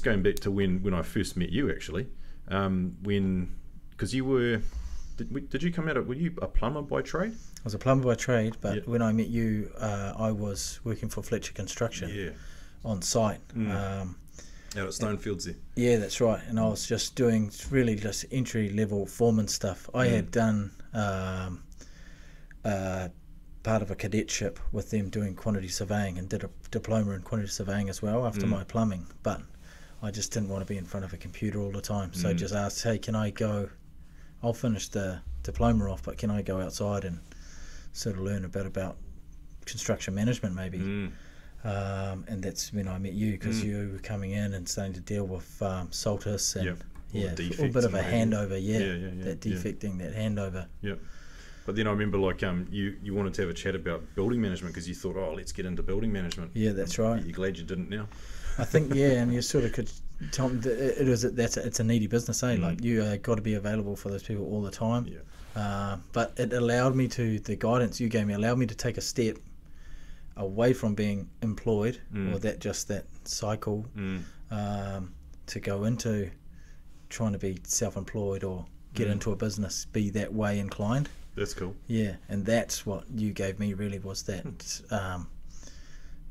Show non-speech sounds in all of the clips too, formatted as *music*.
just going back to when when I first met you actually, um, when because you were. Did, did you come out of? Were you a plumber by trade? I was a plumber by trade, but Yeah. when I met you, uh, I was working for Fletcher Construction Yeah, on site. Mm. Um, out at Stonefields there. yeah, that's right. And I was just doing really just entry level foreman stuff. I Mm. had done um, uh, part of a cadetship with them doing quantity surveying and did a diploma in quantity surveying as well after Mm. my plumbing. But I just didn't want to be in front of a computer all the time. So I Mm. just asked, hey, can I go? I'll finish the diploma off, but can I go outside and sort of learn a bit about construction management maybe? Mm. Um, and that's when I met you because Mm. you were coming in and starting to deal with um, Saltus and Yep. Yeah, a little bit of a handover, yeah, Yeah, yeah, yeah, that yeah. defecting, that handover. Yeah. But then I remember like um you you wanted to have a chat about building management because you thought oh let's get into building management. Yeah, that's right. You're glad you didn't now. I think yeah, and you sort of could tell them that it is that's a, it's a needy business, eh? Mm. Like you uh, got to be available for those people all the time. Yeah. Uh, but it allowed me to the guidance you gave me allowed me to take a step away from being employed Mm. or that just that cycle Mm. um, to go into trying to be self-employed or get Mm. into a business, be that way inclined. That's cool. Yeah, and that's what you gave me really was that Hmm. um,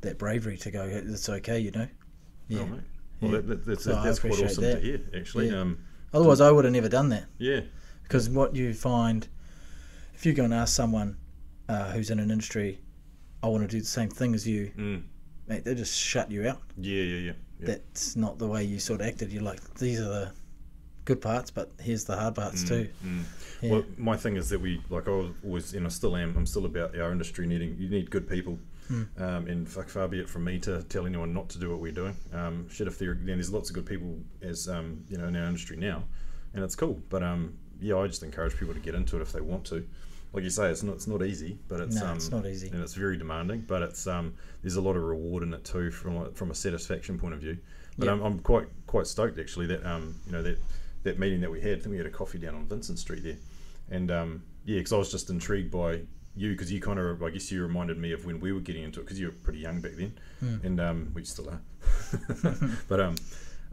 that bravery to go. It's okay, you know. Yeah. Mate. Well, Yeah. that, that, that's, that's quite awesome that. to hear, actually. Yeah. Um, Otherwise, I would have never done that yeah, because what you find if you go and ask someone uh, who's in an industry, I want to do the same thing as you, mm. mate. They just shut you out. yeah, yeah, yeah. yeah. That's not the way you sort of acted. You're like, these are the good parts, but here's the hard parts Mm, too. mm. Yeah. Well, my thing is that we like I was, and I still am. I'm still about our industry needing. You need good people, Mm. um, and fuck far be it from me to tell anyone not to do what we're doing. Um, shit, if there, then there's lots of good people as um, you know in our industry now, and it's cool. But um, yeah, I just encourage people to get into it if they want to. Like you say, it's not it's not easy, but it's no, um, it's not easy. and it's very demanding. But it's um, there's a lot of reward in it too from a, from a satisfaction point of view. But Yeah. I'm, I'm quite quite stoked actually that um, you know that that meeting that we had. I think we had a coffee down on Vincent Street there, and um, yeah, because I was just intrigued by you because you kind of I guess you reminded me of when we were getting into it because you were pretty young back then, Mm. and um, we still are. *laughs* *laughs* but um,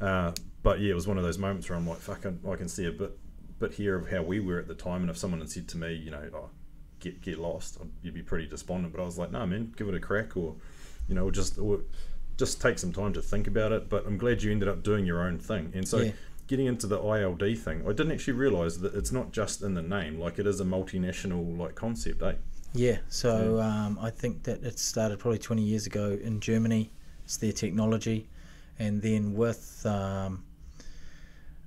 uh, but yeah, it was one of those moments where I'm like, fuck, I, I can see a bit bit here of how we were at the time, and if someone had said to me, you know, oh, get get lost, I'd, you'd be pretty despondent. But I was like, no, man, give it a crack, or you know, just or just take some time to think about it. But I'm glad you ended up doing your own thing, and so. Yeah. Getting into the ILD thing, I didn't actually realise that it's not just in the name; like it is a multinational like concept, eh? Yeah, so um, I think that it started probably 20 years ago in Germany. It's their technology, and then with um,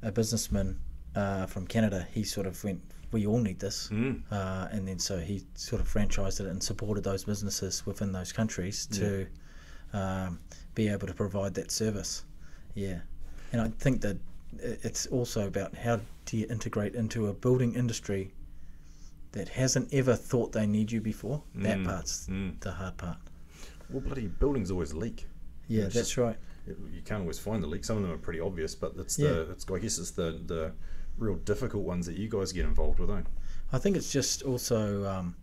a businessman uh, from Canada, he sort of went, "We all need this," Mm. uh, and then so he sort of franchised it and supported those businesses within those countries to um, be able to provide that service. Yeah, and I think that it's also about how do you integrate into a building industry that hasn't ever thought they need you before. That Mm, part's mm. the hard part. Well, bloody buildings always leak. Yeah, It's that's just- right. you can't always find the leak. Some of them are pretty obvious, but it's Yeah. the it's I guess it's the the real difficult ones that you guys get involved with, eh? I think it's just also um,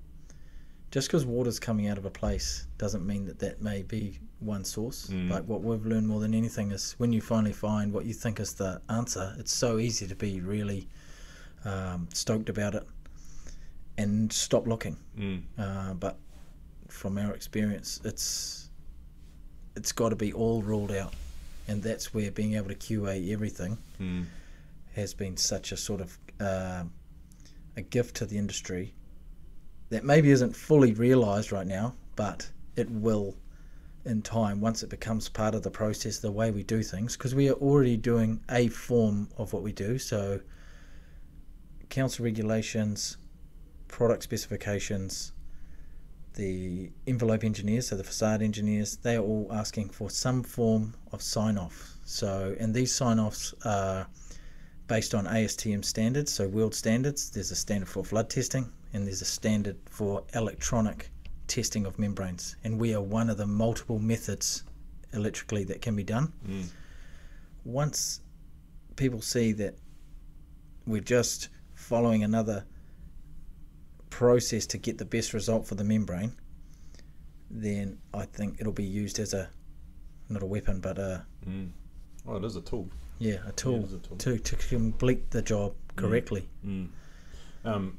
just because water's coming out of a place doesn't mean that that may be one source. Mm. Like what we've learned more than anything is when you finally find what you think is the answer, it's so easy to be really um, stoked about it and stop looking. Mm. Uh, but from our experience, it's it's got to be all ruled out, and that's where being able to QA everything Mm. has been such a sort of uh, a gift to the industry that maybe isn't fully realised right now, but it will in time once it becomes part of the process, the way we do things, because we are already doing a form of what we do. So, council regulations, product specifications, the envelope engineers, so the facade engineers, they are all asking for some form of sign off. So, and these sign offs are based on ASTM standards, so world standards. There's a standard for flood testing, and there's a standard for electronic testing of membranes. And we are one of the multiple methods electrically that can be done. Mm. Once people see that we're just following another process to get the best result for the membrane, then I think it'll be used as a not a weapon, but a Mm. Oh, it is a tool. Yeah, a tool, is a tool. to to complete the job correctly. Mm. Um,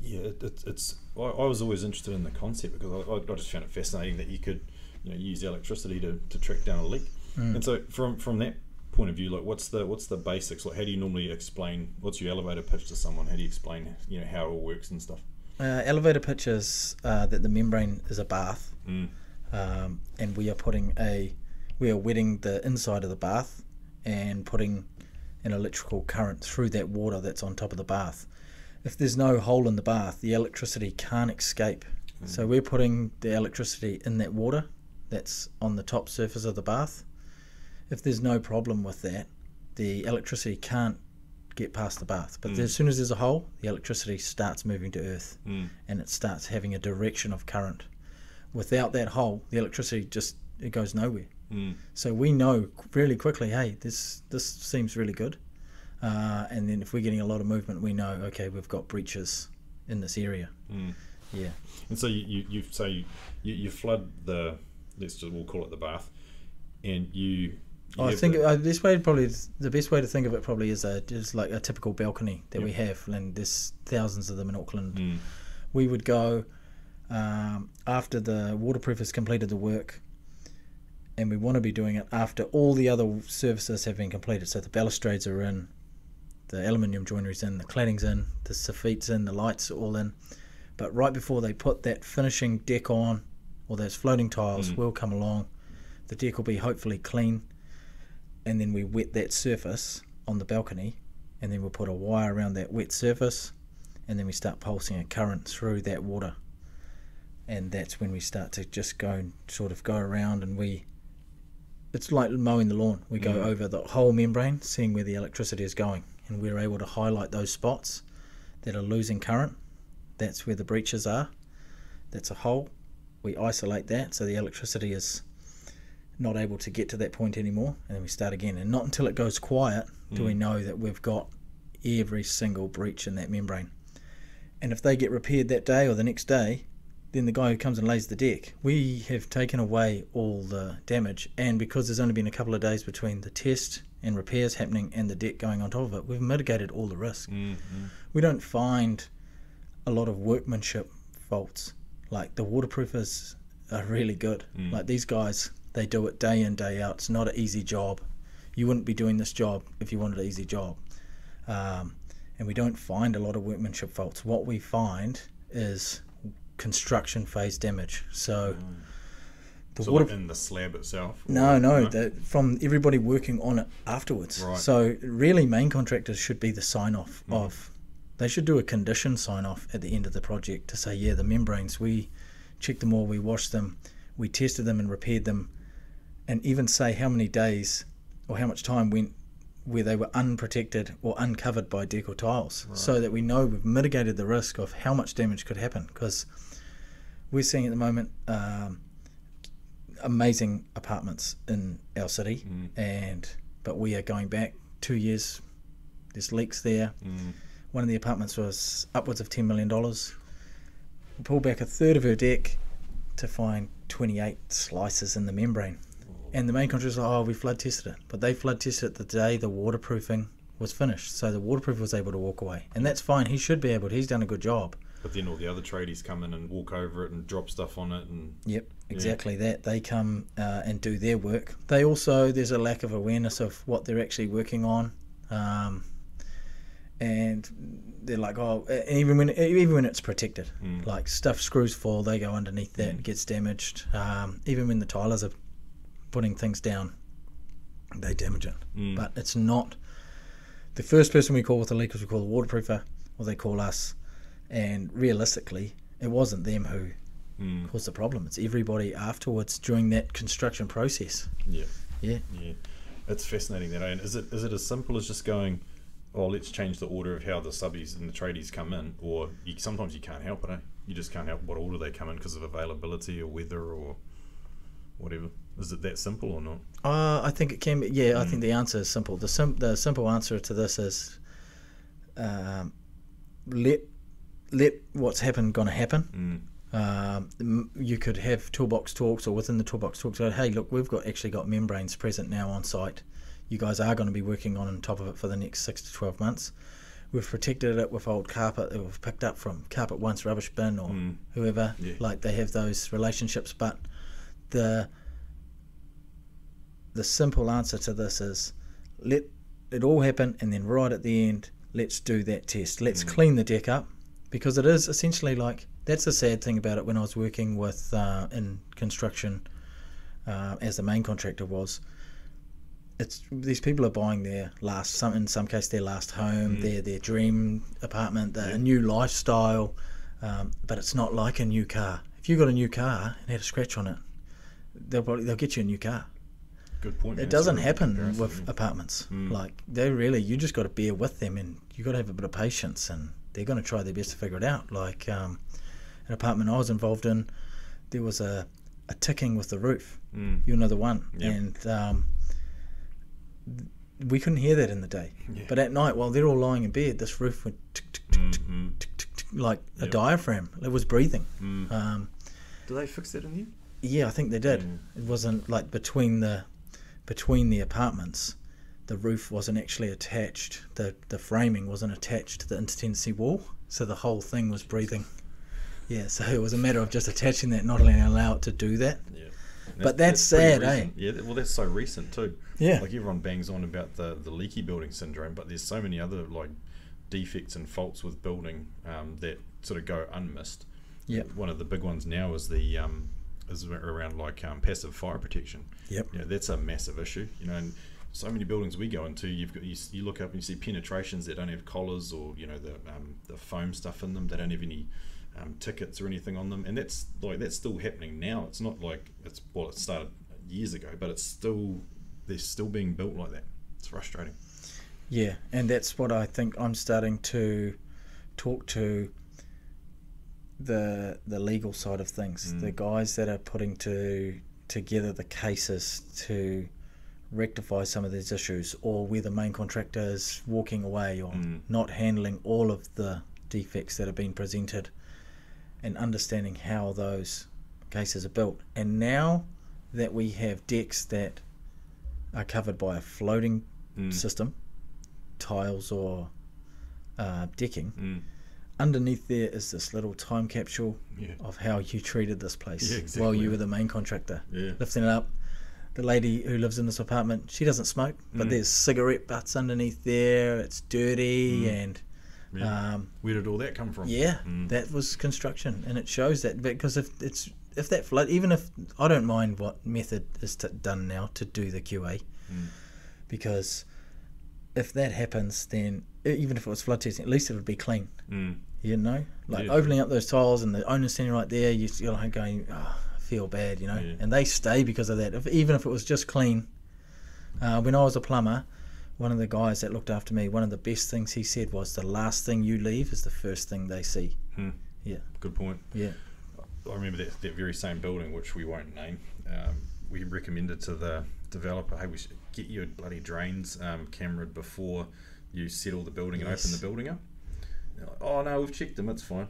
yeah, it, it, it's. I, I was always interested in the concept because I, I just found it fascinating that you could, you know, use electricity to, to track down a leak. Mm. And so, from from that point of view, like, what's the what's the basics? Like, how do you normally explain what's your elevator pitch to someone? How do you explain, you know, how it all works and stuff? Uh, elevator pitch is uh, that the membrane is a bath, Mm. um, and we are putting a we are wetting the inside of the bath and putting an electrical current through that water that's on top of the bath. If there's no hole in the bath, the electricity can't escape. So we're putting the electricity in that water that's on the top surface of the bath. If there's no problem with that, the electricity can't get past the bath. But Mm. as soon as there's a hole, the electricity starts moving to earth Mm. and it starts having a direction of current. Without that hole, the electricity just it goes nowhere. Mm. So we know really quickly, hey, this this seems really good. Uh, and then if we're getting a lot of movement, we know, okay, we've got breaches in this area. Mm. Yeah. And so you, you, you so you, you flood the let's just we'll call it the bath, and you. You I think uh, this way probably the best way to think of it probably is a is like a typical balcony that we have, and there's thousands of them in Auckland. Mm. We would go um, after the waterproof has completed the work, and we want to be doing it after all the other services have been completed. So the balustrades are in, the aluminium joinery's in, the cladding's in, the soffit's in, the lights are all in. But right before they put that finishing deck on, or those floating tiles Mm. will come along, the deck will be hopefully clean, and then we wet that surface on the balcony, and then we'll put a wire around that wet surface, and then we start pulsing a current through that water. And that's when we start to just go and sort of go around, and we. It's like mowing the lawn. We go Mm. over the whole membrane, seeing where the electricity is going, and we're able to highlight those spots that are losing current. That's where the breaches are. That's a hole. We isolate that so the electricity is not able to get to that point anymore, and then we start again. And not until it goes quiet do we Mm. know that we've got every single breach in that membrane. And if they get repaired that day or the next day, then the guy who comes and lays the deck, we have taken away all the damage. And because there's only been a couple of days between the test and repairs happening and the deck going on top of it, we've mitigated all the risk. Mm. Mm. We don't find a lot of workmanship faults. Like the waterproofers are really good. Mm. Like these guys, they do it day in, day out. It's not an easy job. You wouldn't be doing this job if you wanted an easy job. Um, and we don't find a lot of workmanship faults. What we find is construction phase damage. So the So water. like in the slab itself. No, no, the, from everybody working on it afterwards. Right. So really, main contractors should be the sign off Mhm. of. They should do a condition sign off at the end of the project to say, yeah, the membranes we checked them all, we washed them, we tested them and repaired them, and even say how many days or how much time went where they were unprotected or uncovered by deck or tiles, so that we know we've mitigated the risk of how much damage could happen. Because we're seeing at the moment. Um, amazing apartments in our city, Mm. and but we are going back two years. There's leaks there. Mm. One of the apartments was upwards of ten million dollars. We pulled back a third of her deck to find 28 slices in the membrane, and the main contractor like, "Oh, we flood tested it," but they flood tested it the day the waterproofing was finished, so the waterproof was able to walk away, and that's fine. He should be able. to. He's done a good job. But then all the other tradies come in and walk over it and drop stuff on it, and Yep, exactly that. They come uh, and do their work. They also there's a lack of awareness of what they're actually working on, um, and they're like, oh, even when even when it's protected, Mm. like stuff screws fall, they go underneath that, Mm. gets damaged. Um, even when the tilers are putting things down, they damage it. Mm. But it's not the first person we call with the leak is we call the waterproofer, or they call us. And realistically, it wasn't them who Mm. caused the problem. It's everybody afterwards during that construction process. yeah, Yeah. yeah, it's fascinating that. eh? And is it is it as simple as just going, oh, let's change the order of how the subbies and the tradies come in, or you, sometimes you can't help it. Eh? You just can't help what order they come in because of availability or weather or whatever. Is it that simple or not? Uh, I think it can be. Yeah, I Mm. think the answer is simple. The sim- the simple answer to this is um, let let what's happened gonna happen. Um, you could have toolbox talks, or within the toolbox talks, go, hey, look, we've got actually got membranes present now on site. You guys are going to be working on top of it for the next six to twelve months. We've protected it with old carpet that we've picked up from carpet once rubbish bin or Mm. whoever. Yeah. Like they have those relationships, but the the simple answer to this is let it all happen and then right at the end let's do that test. Let's clean the deck up because it is essentially like that's the sad thing about it when i was working with uh, in construction uh, as the main contractor was it's these people are buying their last some in some case their last home their their dream apartment their, a new lifestyle um, but it's not like a new car. If you got a new car and had a scratch on it they'll probably they'll get you a new car Good point. man. it doesn't Sort happen with apartments. Mm. Like they really, you just got to bear with them, and you got to have a bit of patience, and they're going to try their best to figure it out. Like um, an apartment I was involved in, there was a, a ticking with the roof. Mm. You know the one, Yep. and um, th- we couldn't hear that in the day, Yeah. but at night while they're all lying in bed, this roof would tick, tick, tick, Mm, tick, tick, tick, tick, like a diaphragm. It was breathing. mm. Um, Do they fix that in here? Yeah, I think they did. Yeah. It wasn't like between the between the apartments, the roof wasn't actually attached. the The framing wasn't attached to the intertenancy wall, so the whole thing was breathing. Yeah, so it was a matter of just attaching that, not allowing allow it to do that. Yeah. But that's pretty sad, eh? Yeah, well, that's so recent too. Yeah. Like everyone bangs on about the, the leaky building syndrome, but there's so many other like defects and faults with building um, that sort of go unmissed. Yeah, One of the big ones now is the um, is around like um, passive fire protection. Yep. You know, that's a massive issue. You know, and so many buildings we go into, you've got you, you look up and you see penetrations that don't have collars or you know the um, the foam stuff in them. They don't have any um, tickets or anything on them, and that's like that's still happening now. It's not like it's well, it started years ago, but it's still they're still being built like that. It's frustrating. Yeah, and that's what I think I'm starting to talk to the the legal side of things. Mm. The guys that are putting to together the cases to rectify some of these issues, or where the main contractor is walking away or Mm. not handling all of the defects that have been presented, and understanding how those cases are built. And now that we have decks that are covered by a floating Mm. system, tiles or uh, decking. Underneath there is this little time capsule Yeah. of how you treated this place Yeah, while you were the main contractor. Yeah. Lifting it up. The lady who lives in this apartment, she doesn't smoke, but Mm. there's cigarette butts underneath there. It's dirty Mm. and um, Where did all that come from? yeah, Mm. that was construction, and it shows that because if it's if that flood, even if I don't mind what method is t- done now to do the QA, Mm. because if that happens, then even if it was flood testing, at least it would be clean. Mm. You know, like Yeah. opening up those tiles and the owner standing right there, you, you're like going, oh, I feel bad, you know, Yeah. and they stay because of that. If, even if it was just clean. Uh, when I was a plumber, one of the guys that looked after me, one of the best things he said was, "The last thing you leave is the first thing they see." Hmm. Yeah. Good point. Yeah. I remember that, that very same building, which we won't name. Um, we recommended to the developer, hey, we should get your bloody drains um, cameraed before you settle the building and open the building up. Oh no, we've checked them, it's fine.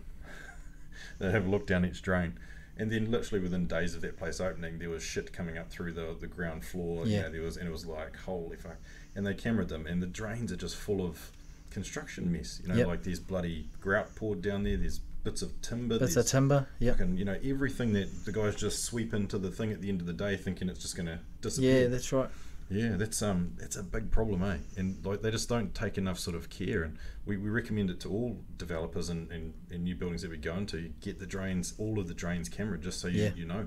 *laughs* they have a look down each drain. And then literally within days of that place opening, there was shit coming up through the, the ground floor. You Yeah. know, there was and it was like, holy fuck. And they cameraed them and the drains are just full of construction mess. You know, Yep. like there's bloody grout poured down there, there's bits of timber. Bits of timber. Yeah. fucking, you know, everything that the guys just sweep into the thing at the end of the day, thinking it's just going to disappear. Yeah, that's right. Yeah, that's um, that's a big problem, eh? And like they just don't take enough sort of care. And we, we recommend it to all developers and, and, and new buildings that we go into. Get the drains, all of the drains camera, just so you, Yeah. you know.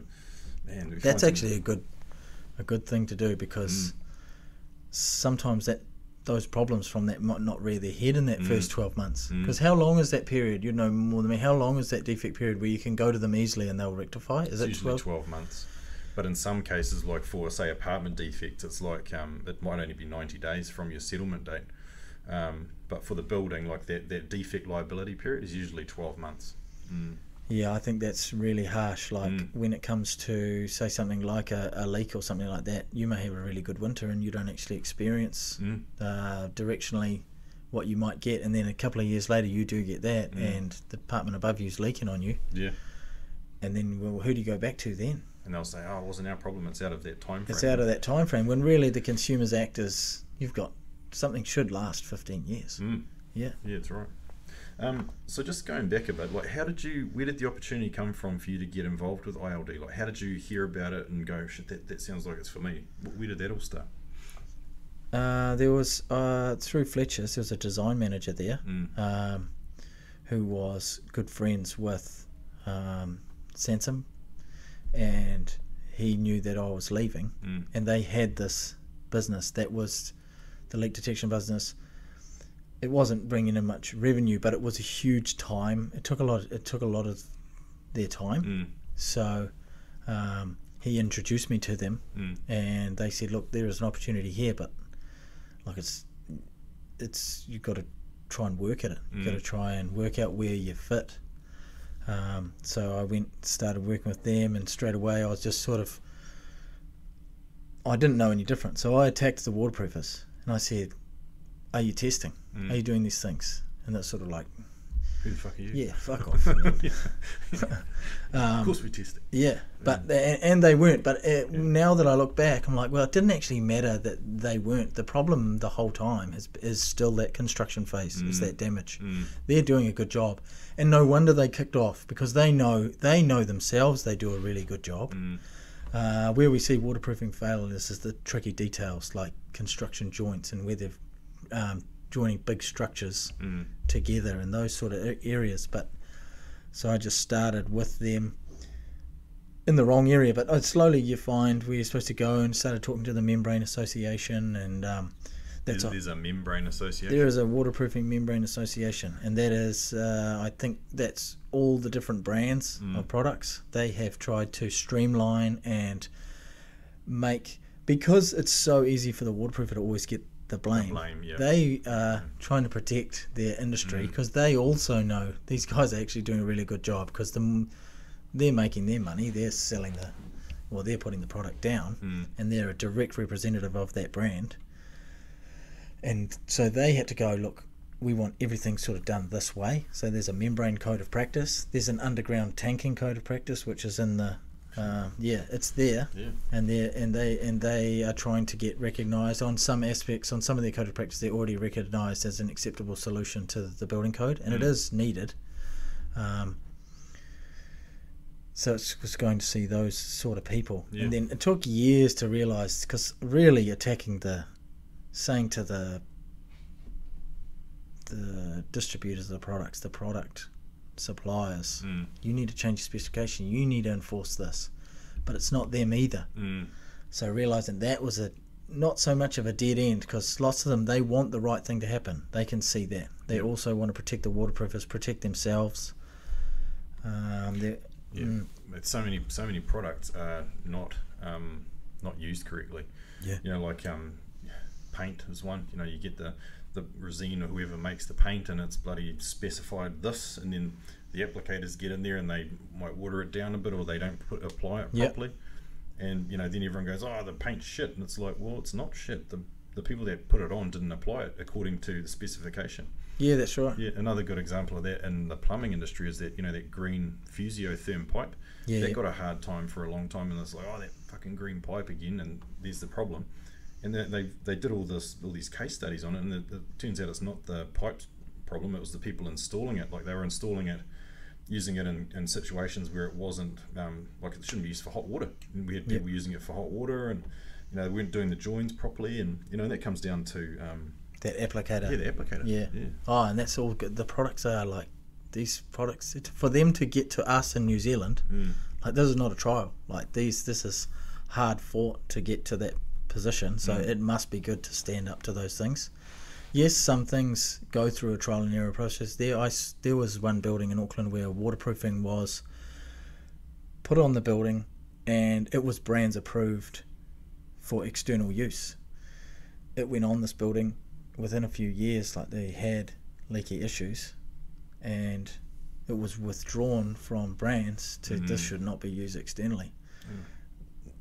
Man, That's actually a good, a good thing to do because Mm. sometimes that those problems from that might not rear their head in that Mm. first 12 months. Mm. Because how long is that period? You know more than me. How long is that defect period where you can go to them easily and they'll rectify? Is It's it usually 12? 12 months. But in some cases, like for say apartment defects, it's like um, it might only be 90 days from your settlement date. Um, but for the building, like that, that defect liability period is usually 12 months. Mm. Yeah, I think that's really harsh. Like Mm. when it comes to say something like a, a leak or something like that, you may have a really good winter and you don't actually experience Mm. uh, directionally what you might get, and then a couple of years later you do get that, Mm. and the apartment above you is leaking on you. Yeah. and then well, who do you go back to then? And they'll say, "Oh, it wasn't our problem. It's out of that time frame." It's out of that time frame when really the Consumers Act is you've got something should last 15 years. Mm. Yeah. Yeah, that's right. Um, so just going back a bit, like, how did you? Where did the opportunity come from for you to get involved with ILD? Like, how did you hear about it and go, "Shit, that, that sounds like it's for me"? Wh- Where did that all start? Uh, there was uh, through Fletcher's there was a design manager there Mm. um, who was good friends with um, Sansom, and he knew that I was leaving, Mm. and they had this business that was the leak detection business. It wasn't bringing in much revenue, but it was a huge time. It took a lot. It took a lot of their time. Mm. So um, he introduced me to them, Mm. and they said, "Look, there is an opportunity here, but like it's it's you've got to try and work at it. You've got to Mm. try and work out where you fit." Um, so I went, started working with them, and straight away I was just sort of I didn't know any different. So I attacked the waterproofers, and I said, "Are you testing? Mm. Are you doing these things?" And that's sort of like, Who the fuck are you? "Yeah, fuck *laughs* off." *laughs* of um, course we test it. Yeah, but they, and they weren't. But uh now that I look back, I'm like, well, it didn't actually matter that they weren't. The problem the whole time is is still that construction phase, is Mm. that damage. Mm. They're doing a good job, and no wonder they kicked off because they know they know themselves they do a really good job. Mm. Uh, where we see waterproofing failures is the tricky details like construction joints and where they're um, joining big structures Mm. together and those sort of areas. But so I just started with them in the wrong area. But uh, slowly you find where you're supposed to go and started talking to the Membrane Association, and um, that's There's, a, membrane association. there is a waterproofing membrane association, and that is uh, I think that's all the different brands Mm. of products. They have tried to streamline and make because it's so easy for the waterproofer to always get the blame. blame, yeah. They are trying to protect their industry Mm. because they also know these guys are actually doing a really good job because the, they're making their money, they're selling the, well, they're putting the product down, Mm. and they're a direct representative of that brand. And so they had to go, look, we want everything sort of done this way. So there's a membrane code of practice. There's an underground tanking code of practice, which is in the, uh, yeah, it's there Yeah. and they and they and they are trying to get recognised on some aspects on some of their code of practice they're already recognised as an acceptable solution to the building code and it Mm. is needed um, so it's just going to see those sort of people Yeah. and then it took years to realise because really attacking the saying to the the distributors of the products the product suppliers Mm. you need to change your specification you need to enforce this but it's not them either Mm. so realizing that was a not so much of a dead end because lots of them they want the right thing to happen they can see that they Yep. also want to protect the waterproofers protect themselves um, Yeah. mm, It's so many so many products are not um, not used correctly. Yeah. You know, like um, paint is one. You know, you get the the resin or whoever makes the paint, and it's bloody specified this, and then the applicators get in there and they might water it down a bit, or they don't put apply it Yep. properly. And you know, then everyone goes, "Oh, the paint's shit," and it's like, well, it's not shit. The the people that put it on didn't apply it according to the specification. yeah that's right Yeah, another good example of that in the plumbing industry is that you know that green Fusiotherm pipe. Yeah, that yeah. got a hard time for a long time, and it's like, oh, that fucking green pipe again, and there's the problem. And they they, they did all this all these case studies on it, and it, it turns out it's not the pipe's problem; it was the people installing it. Like they were installing it, using it in, in situations where it wasn't um, like it shouldn't be used for hot water. And we had people using it for hot water, and you know they weren't doing the joins properly, and you know that comes down to um, that applicator yeah the applicator. Yeah. yeah. oh and that's all good the products are like these products for them to get to us in new zealand Mm. like this is not a trial like these this is hard fought to get to that position so Mm. it must be good to stand up to those things yes some things go through a trial and error process there I there was one building in auckland where waterproofing was put on the building and it was BRANZ approved for external use it went on this building within a few years like they had leaky issues and it was withdrawn from BRANZ to this Mm. should not be used externally. Mm.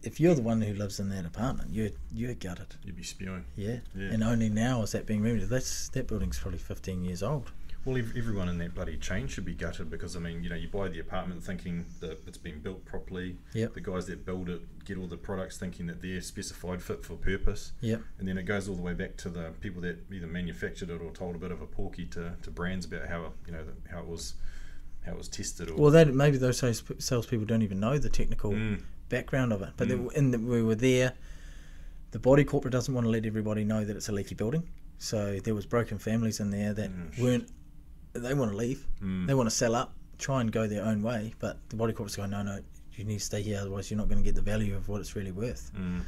If you're the one who lives in that apartment, you're you're gutted. You'd be spewing. Yeah. Yeah. And only now is that being remedied. That's that building's probably 15 years old. Well, ev- everyone in that bloody chain should be gutted because I mean, you know, you buy the apartment thinking that it's been built properly. Yep. The guys that build it get all the products thinking that they're specified fit for purpose. Yep. And then it goes all the way back to the people that either manufactured it or told a bit of a porky to, to BRANZ about how you know how it was how it was tested. Or Well, that maybe those salespeople don't even know the technical Mm. Background of it. But Mm. in the, we were there. The body corporate doesn't want to let everybody know that it's a leaky building. So there was broken families in there that Mm. weren't. They want to leave. Mm. They want to sell up, try and go their own way. But the body corporate's going, no, no, you need to stay here, otherwise you're not going to get the value of what it's really worth. Mm.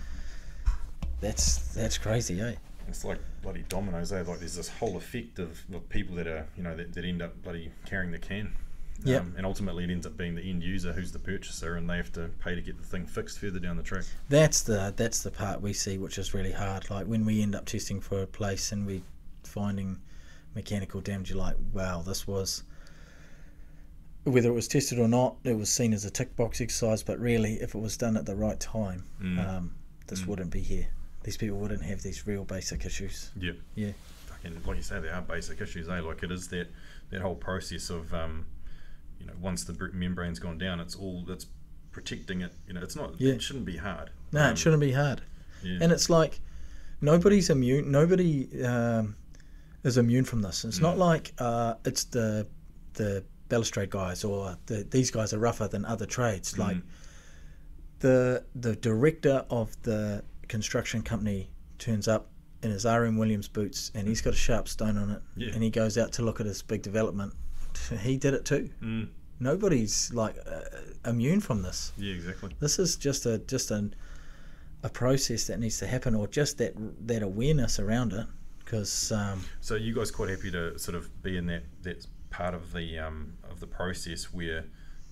That's that's crazy, eh? It's like bloody dominoes. Eh? Like there's this whole effect of, of people that are you know that, that end up bloody carrying the can. Yep. Um, and ultimately, it ends up being the end user who's the purchaser, and they have to pay to get the thing fixed further down the track. That's the that's the part we see, which is really hard. Like when we end up testing for a place and we finding mechanical damage, you're like, wow, this was. Whether it was tested or not, it was seen as a tick box exercise. But really, if it was done at the right time, Mm. um, this Mm. wouldn't be here. These people wouldn't have these real basic issues. Yep. Yeah. Fucking, like you say, there are basic issues. Eh? Like it is that that whole process of um, you know once the membrane's gone down, it's all it's protecting it. You know, it's not. Yeah. It shouldn't be hard. No, Um, it shouldn't be hard. Yeah. And it's like nobody's immune. Nobody um, is immune from this. It's not Mm. like uh, it's the the balustrade guys or the, these guys are rougher than other trades. Like Mm. the the director of the construction company turns up in his RM Williams boots and he's got a sharp stone on it, Yeah. and he goes out to look at his big development. He did it too. Mm. Nobody's like uh, immune from this Yeah, exactly. this is just a just an a process that needs to happen or just that that awareness around it because um, So you guys quite happy to sort of be in that that part of the um, of the process where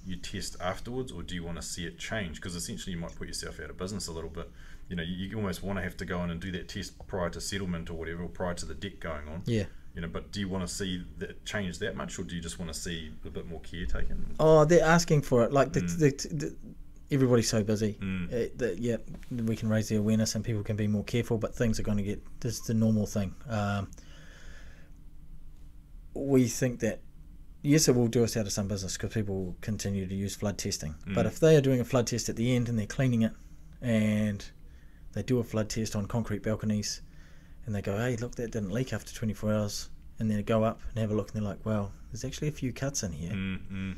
you test afterwards, or do you want to see it change? Because essentially, you might put yourself out of business a little bit. You know, you, you almost want to have to go in and do that test prior to settlement or whatever, or prior to the debt going on. yeah You know, but do you want to see that change that much, or do you just want to see a bit more care taken? oh they're asking for it like the, Mm. the, the, everybody's so busy Mm. uh, that yeah we can raise the awareness and people can be more careful but things are going to get this is the normal thing um, we think that yes it will do us out of some business because people will continue to use flood testing but Mm. if they are doing a flood test at the end and they're cleaning it and they do a flood test on concrete balconies and they go hey look that didn't leak after 24 hours and then they go up and have a look and they're like well there's actually a few cuts in here Mm, mm.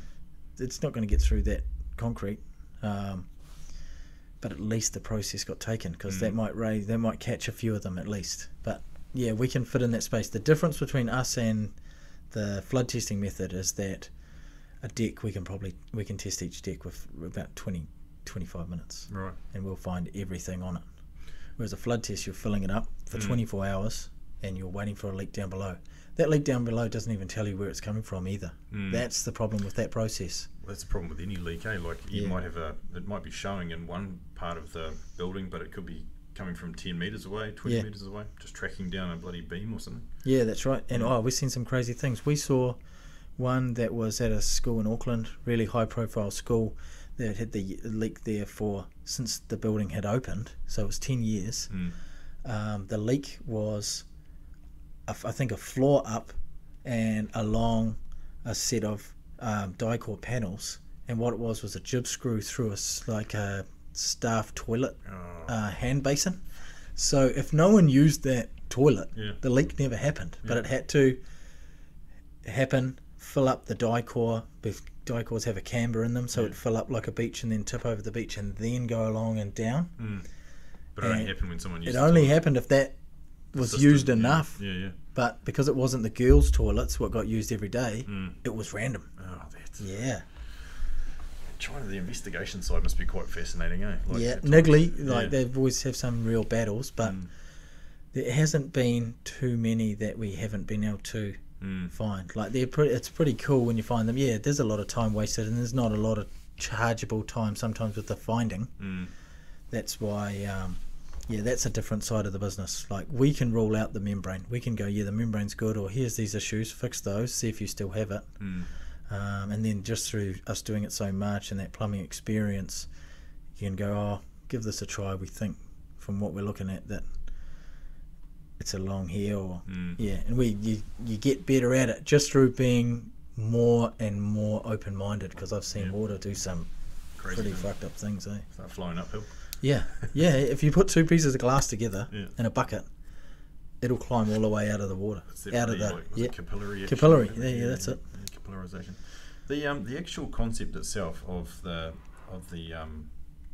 it's not going to get through that concrete. Um, but at least the process got taken because that Mm. might raise, that might catch a few of them at least. But yeah, we can fit in that space. The difference between us and the flood testing method is that a deck we can probably we can test each deck with about 20, 25 minutes, Right. and we'll find everything on it. Whereas a flood test, you're filling it up for Mm. 24 hours and you're waiting for a leak down below. That leak down below doesn't even tell you where it's coming from either. Mm. That's the problem with that process. That's the problem with any leak, eh? Like you Yeah. might have a, it might be showing in one part of the building, but it could be coming from ten meters away, twenty Yeah. meters away, just tracking down a bloody beam or something. Yeah, that's right. And Mm. oh, we've seen some crazy things. We saw one that was at a school in Auckland, really high profile school that had the leak there for since the building had opened. So it was 10 years. Mm. Um, the leak was, a I think, a floor up and along a set of um, Dicor panels. And what it was was a GIB screw through a like a staff toilet Oh, uh, hand basin. So if no one used that toilet, Yeah. the leak never happened. But it had to happen, fill up the Dicor. Because cores have a camber in them, so Yeah. it'd fill up like a beach and then tip over the beach and then go along and down. mm. But it only happened when someone used It only happened if that was system. used enough. Yeah, yeah. But because it wasn't the girls' toilets, what got used every day, Mm. it was random. Oh, that's Yeah. China. The investigation side must be quite fascinating, eh? Like, yeah. Niggly, like Yeah. they've always have some real battles, but Mm. there hasn't been too many that we haven't been able to Mm. find. Like they're pretty, it's pretty cool when you find them. Yeah, there's a lot of time wasted, and there's not a lot of chargeable time sometimes with the finding. Mm. That's why, um, yeah, that's a different side of the business. Like we can rule out the membrane. We can go, yeah, the membrane's good, or here's these issues, fix those, see if you still have it. Mm. Um, and then just through us doing it so much and that plumbing experience, you can go, oh, give this a try. We think from what we're looking at that it's along here or Mm. yeah, and we you you get better at it just through being more and more open minded because I've seen Yeah. water do some Crazy. pretty fucked up things, eh? Start flying uphill. Yeah, yeah. If you put two pieces of glass together Yeah. in a bucket, it'll climb all the way out of the water, out of the like, yeah. capillary. Capillary, yeah, yeah, that's it. capillarization. The um the actual concept itself of the of the um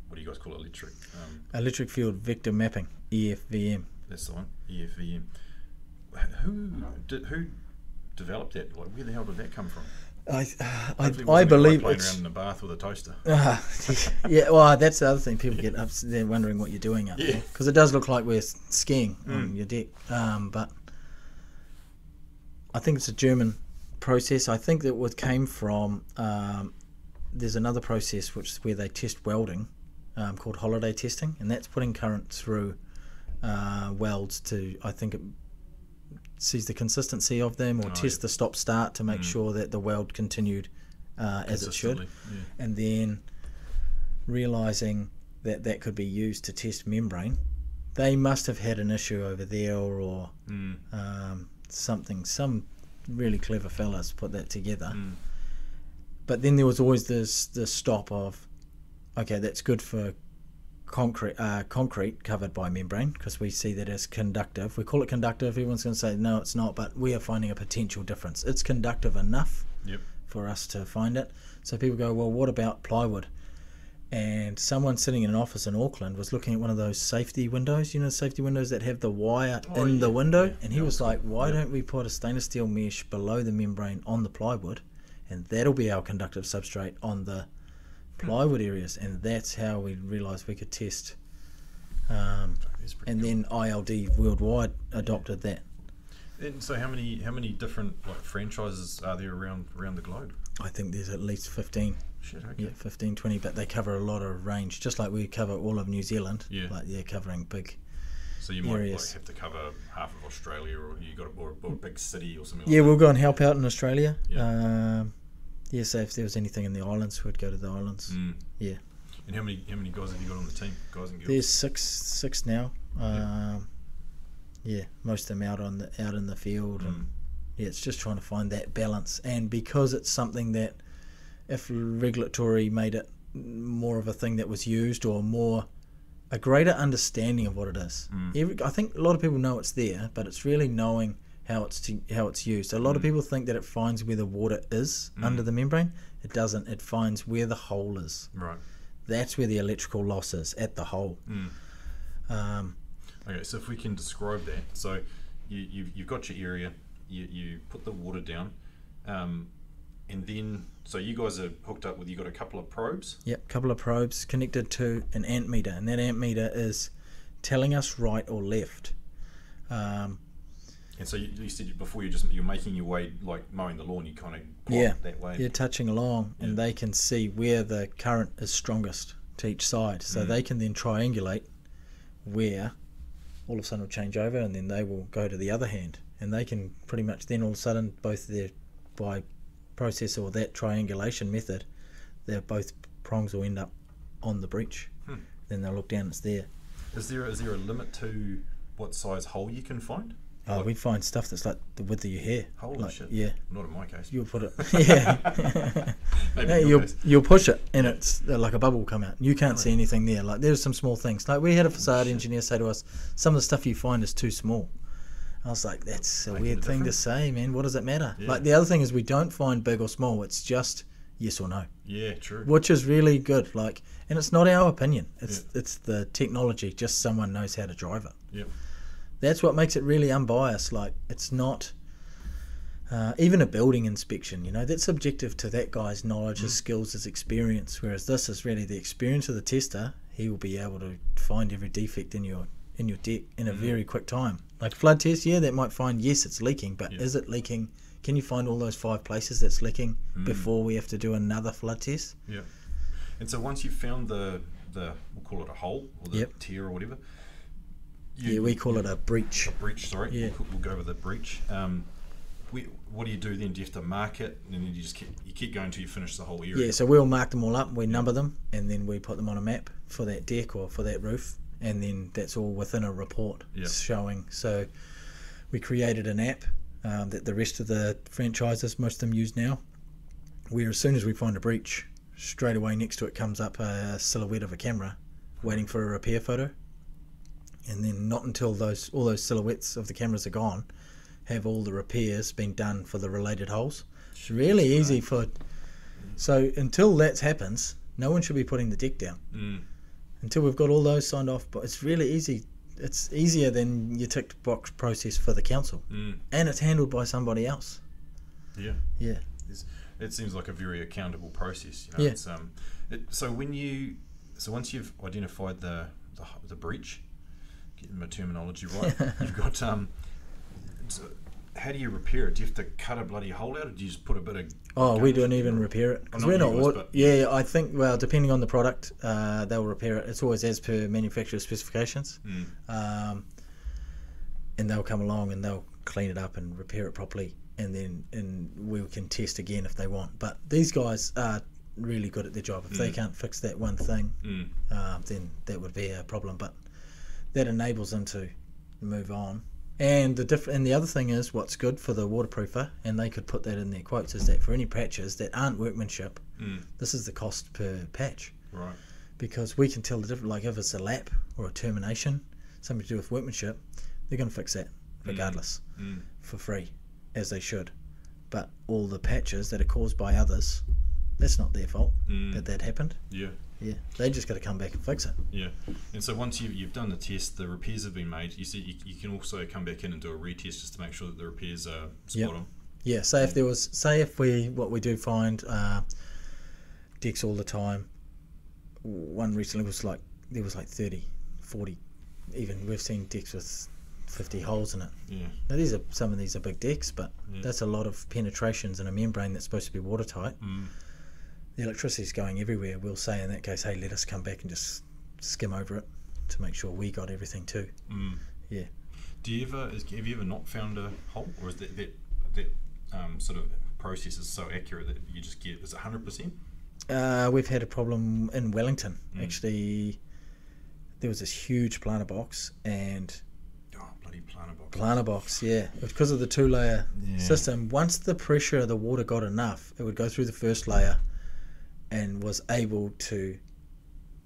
what do you guys call it electric um electric field vector mapping EFVM. that's the one EFVM. Who did who developed that? Like where the hell did that come from? I I, I believe playing around in the bath with a toaster. Ah, *laughs* *laughs* yeah, well, that's the other thing. People get up there wondering what you're doing up Yeah. there because it does look like we're skiing on Mm. your deck. Um, but I think it's a German process. I think that what came from um, there's another process which is where they test welding um, called holiday testing, and that's putting current through uh, welds to I think it sees the consistency of them or Oh, test yeah. the stop start to make Mm. sure that the weld continued uh, as it should Yeah. and then realizing that that could be used to test membrane, they must have had an issue over there or Mm, um, something. Some really clever fellas put that together. mm, But then there was always this this stop of, okay, that's good for concrete uh, concrete covered by membrane because we see that as conductive. We call it conductive. Everyone's going to say no, it's not. But we are finding a potential difference. It's conductive enough Yep. for us to find it. So people go, well, what about plywood? And someone sitting in an office in Auckland was looking at one of those safety windows, you know, safety windows that have the wire Oh, in the window. yeah, and he was like, why yeah. don't we put a stainless steel mesh below the membrane on the plywood? And that'll be our conductive substrate on the. Plywood areas. And that's how we realised we could test. Um, and cool. then ILD worldwide adopted that. And so how many how many different like franchises are there around around the globe? I think there's at least 15. Shit. Okay. Yeah, 15, 20, but they cover a lot of range, just like we cover all of New Zealand. Yeah. Like they're covering big. So you might like, have to cover half of Australia, or you got a, or, or a big city or something. Yeah, like we'll go and help out in Australia. Yeah. Um, yeah, so if there was anything in the islands, we'd go to the islands. Mm. Yeah. And how many how many guys have you got on the team? Guys and girls. There's six six now. Yeah. Um, yeah, most of them out on the out in the field, Mm. and yeah, it's just trying to find that balance. And because it's something that, if regulatory made it more of a thing that was used, or more a greater understanding of what it is. Mm. Every, I think a lot of people know it's there, but it's really knowing how it's to, how it's used. A lot of Mm. people think that it finds where the water is Mm. under the membrane. It doesn't. It finds where the hole is. Right. That's where the electrical loss is at the hole. Mm. Um, Okay, so if we can describe that, so you, you've, you've got your area, you, you put the water down, um, and then so you guys are hooked up with you got a couple of probes. Yep, couple of probes connected to an amp meter, and that amp meter is telling us right or left. Um, And so you, you said before you're just you're making your way like mowing the lawn, you kind of Yeah, that way. you're touching along, and they can see where the current is strongest to each side, so Mm. they can then triangulate where all of a sudden will change over, and then they will go to the other hand, and they can pretty much then all of a sudden both their by process or that triangulation method, their both prongs will end up on the breach. Hmm. Then they'll look down, it's there. Is there is there a limit to what size hole you can find? Oh, Like- we find stuff that's like the width of your hair. Holy like, shit! Yeah, Not in my case. you'll put it. *laughs* *laughs* Yeah, Maybe Yeah, you'll case. you'll push it and Yeah. it's uh, like a bubble will come out. You can't see anything there. Like there's some small things. Like we had a facade shit. engineer say to us, some of the stuff you find is too small. I was like, that's a Making weird a thing to say, man. What does it matter? Yeah. Like the other thing is we don't find big or small. It's just yes or no, Yeah, true. which is really good. Like, and it's not our opinion. It's it's the technology. Just someone knows how to drive it. Yep. That's what makes it really unbiased. Like it's not uh, even a building inspection. You know, that's subjective to that guy's knowledge, his skills, his experience. Whereas this is really the experience of the tester. He will be able to find every defect in your in your deck in a Mhm. very quick time. Like flood test, yeah, that might find yes, it's leaking, but Yeah. is it leaking? Can you find all those five places that's leaking Mm. before we have to do another flood test? Yeah. And so once you've found the the we'll call it a hole or the Yep. tear or whatever. Yeah, we call it a breach. a breach. Sorry, Yeah. we'll, we'll go with the breach. Um, we, what do you do then? Do you have to mark it, and then you just keep you keep going until you finish the whole area? Yeah, so we'll mark them all up, we number them, and then we put them on a map for that deck or for that roof, and then that's all within a report Yeah. showing. So we created an app um, that the rest of the franchises, most of them use now, where as soon as we find a breach, straight away next to it comes up a silhouette of a camera waiting for a repair photo. And then not until those all those silhouettes of the cameras are gone, have all the repairs been done for the related holes. It's really easy for. So until that happens, no one should be putting the deck down Mm. until we've got all those signed off. But it's really easy. It's easier than your tick box process for the council, Mm. and it's handled by somebody else. Yeah. Yeah. It's, it seems like a very accountable process. You know? Yeah. Um, it, so when you, so once you've identified the the, the breach, getting my terminology right, *laughs* you've got um, so how do you repair it? Do you have to cut a bloody hole out, or do you just put a bit of? Oh, we don't even repair it because we're not. but- yeah, I think well, depending on the product, uh, they'll repair it. It's always as per manufacturer specifications, Mm. um, and they'll come along and they'll clean it up and repair it properly, and then and we can test again if they want. But these guys are really good at their job. If they Mm. can't fix that one thing, Mm. uh, then that would be a problem. But that enables them to move on. And the diff- and the other thing is what's good for the waterproofer, and they could put that in their quotes, is that for any patches that aren't workmanship, Mm. this is the cost per patch Right. because we can tell the difference. Like if it's a lap or a termination, something to do with workmanship, they're going to fix that regardless Mm. for free, as they should. But all the patches that are caused by others, that's not their fault Mm. that that happened. Yeah. Yeah, they just got to come back and fix it. Yeah, and so once you, you've done the test, the repairs have been made. You see, you, you can also come back in and do a retest just to make sure that the repairs are spot Yep. on. Yeah, say if there was, say if we, what we do find, uh, decks all the time. One recently was like, there was like 30, 40, even we've seen decks with 50 holes in it. Yeah, Now these are, some of these are big decks, but Yeah. that's a lot of penetrations in a membrane that's supposed to be watertight. mm. The electricity is going everywhere. We'll say in that case, hey, let us come back and just skim over it to make sure we got everything too. Mm. Yeah. Do you ever is, have you ever not found a hole, or is that that, that um, sort of process is so accurate that you just get is it hundred percent? Uh, we've had a problem in Wellington. Mm. Actually, there was this huge planter box, and Oh, bloody planter box. planter box, yeah, because of the two layer Yeah. system. Once the pressure of the water got enough, it would go through the first layer, and was able to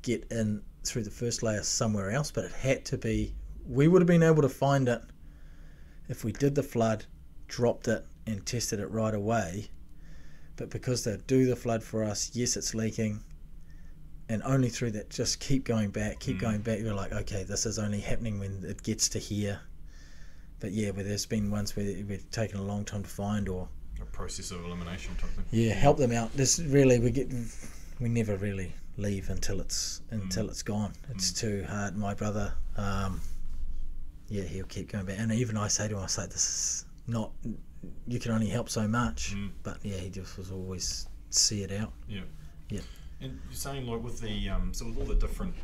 get in through the first layer somewhere else. But it had to be. We would have been able to find it if we did the flood, dropped it, and tested it right away. But because they do the flood for us, yes, it's leaking. And only through that, just keep going back, keep Mm. going back. You're like, okay, this is only happening when it gets to here. But yeah, where there's been ones where we've taken a long time to find, or A process of elimination type thing. yeah, help them out. This really we get, we never really leave until it's until it's gone. It's too hard. My brother, um, yeah, he'll keep going back, and even I say to him, I say, this is not. You can only help so much, Mm. but yeah, he just was always see it out. Yeah. Yeah. And you're saying like with the um, so with all the different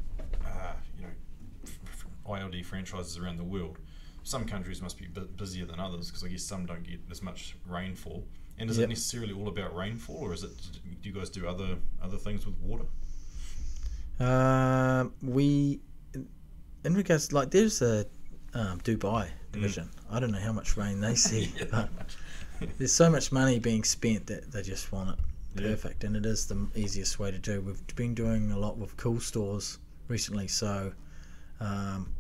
uh, you know ILD franchises around the world, some countries must be bu- busier than others because I guess some don't get as much rainfall. And is Yep. it necessarily all about rainfall, or is it? Do you guys do other other things with water? Um, we, in regards, like there's a um, Dubai division. I don't know how much rain they *laughs* see, but there's so much money being spent that they just want it Yeah. perfect, and it is the easiest way to do. We've been doing a lot with cool stores recently, so um,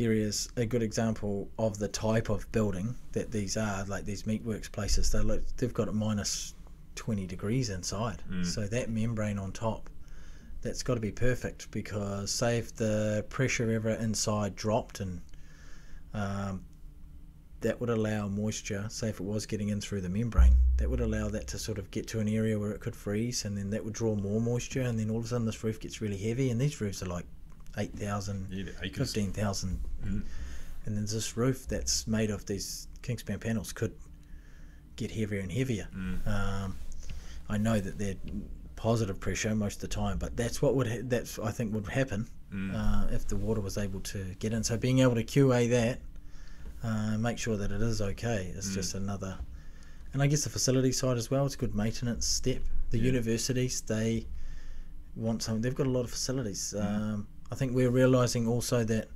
areas a good example of the type of building that these are, like these meatworks places. They look, they've got a minus twenty degrees inside, Mm. so that membrane on top. That's got to be perfect because, say, if the pressure ever inside dropped and um, that would allow moisture, say if it was getting in through the membrane, that would allow that to sort of get to an area where it could freeze and then that would draw more moisture and then all of a sudden this roof gets really heavy and these roofs are like 8,000, Yeah, 15,000 Mm. and then this roof that's made of these Kingspan panels could get heavier and heavier. Mm. Um, I know that they're positive pressure most of the time, but that's what would ha- that's I think would happen Mm. uh, if the water was able to get in. So being able to QA that, uh, make sure that it is okay, is Mm. just another. And I guess the facility side as well. It's a good maintenance step. The Yeah. universities they want some. They've got a lot of facilities. Mm. Um, I think we're realizing also that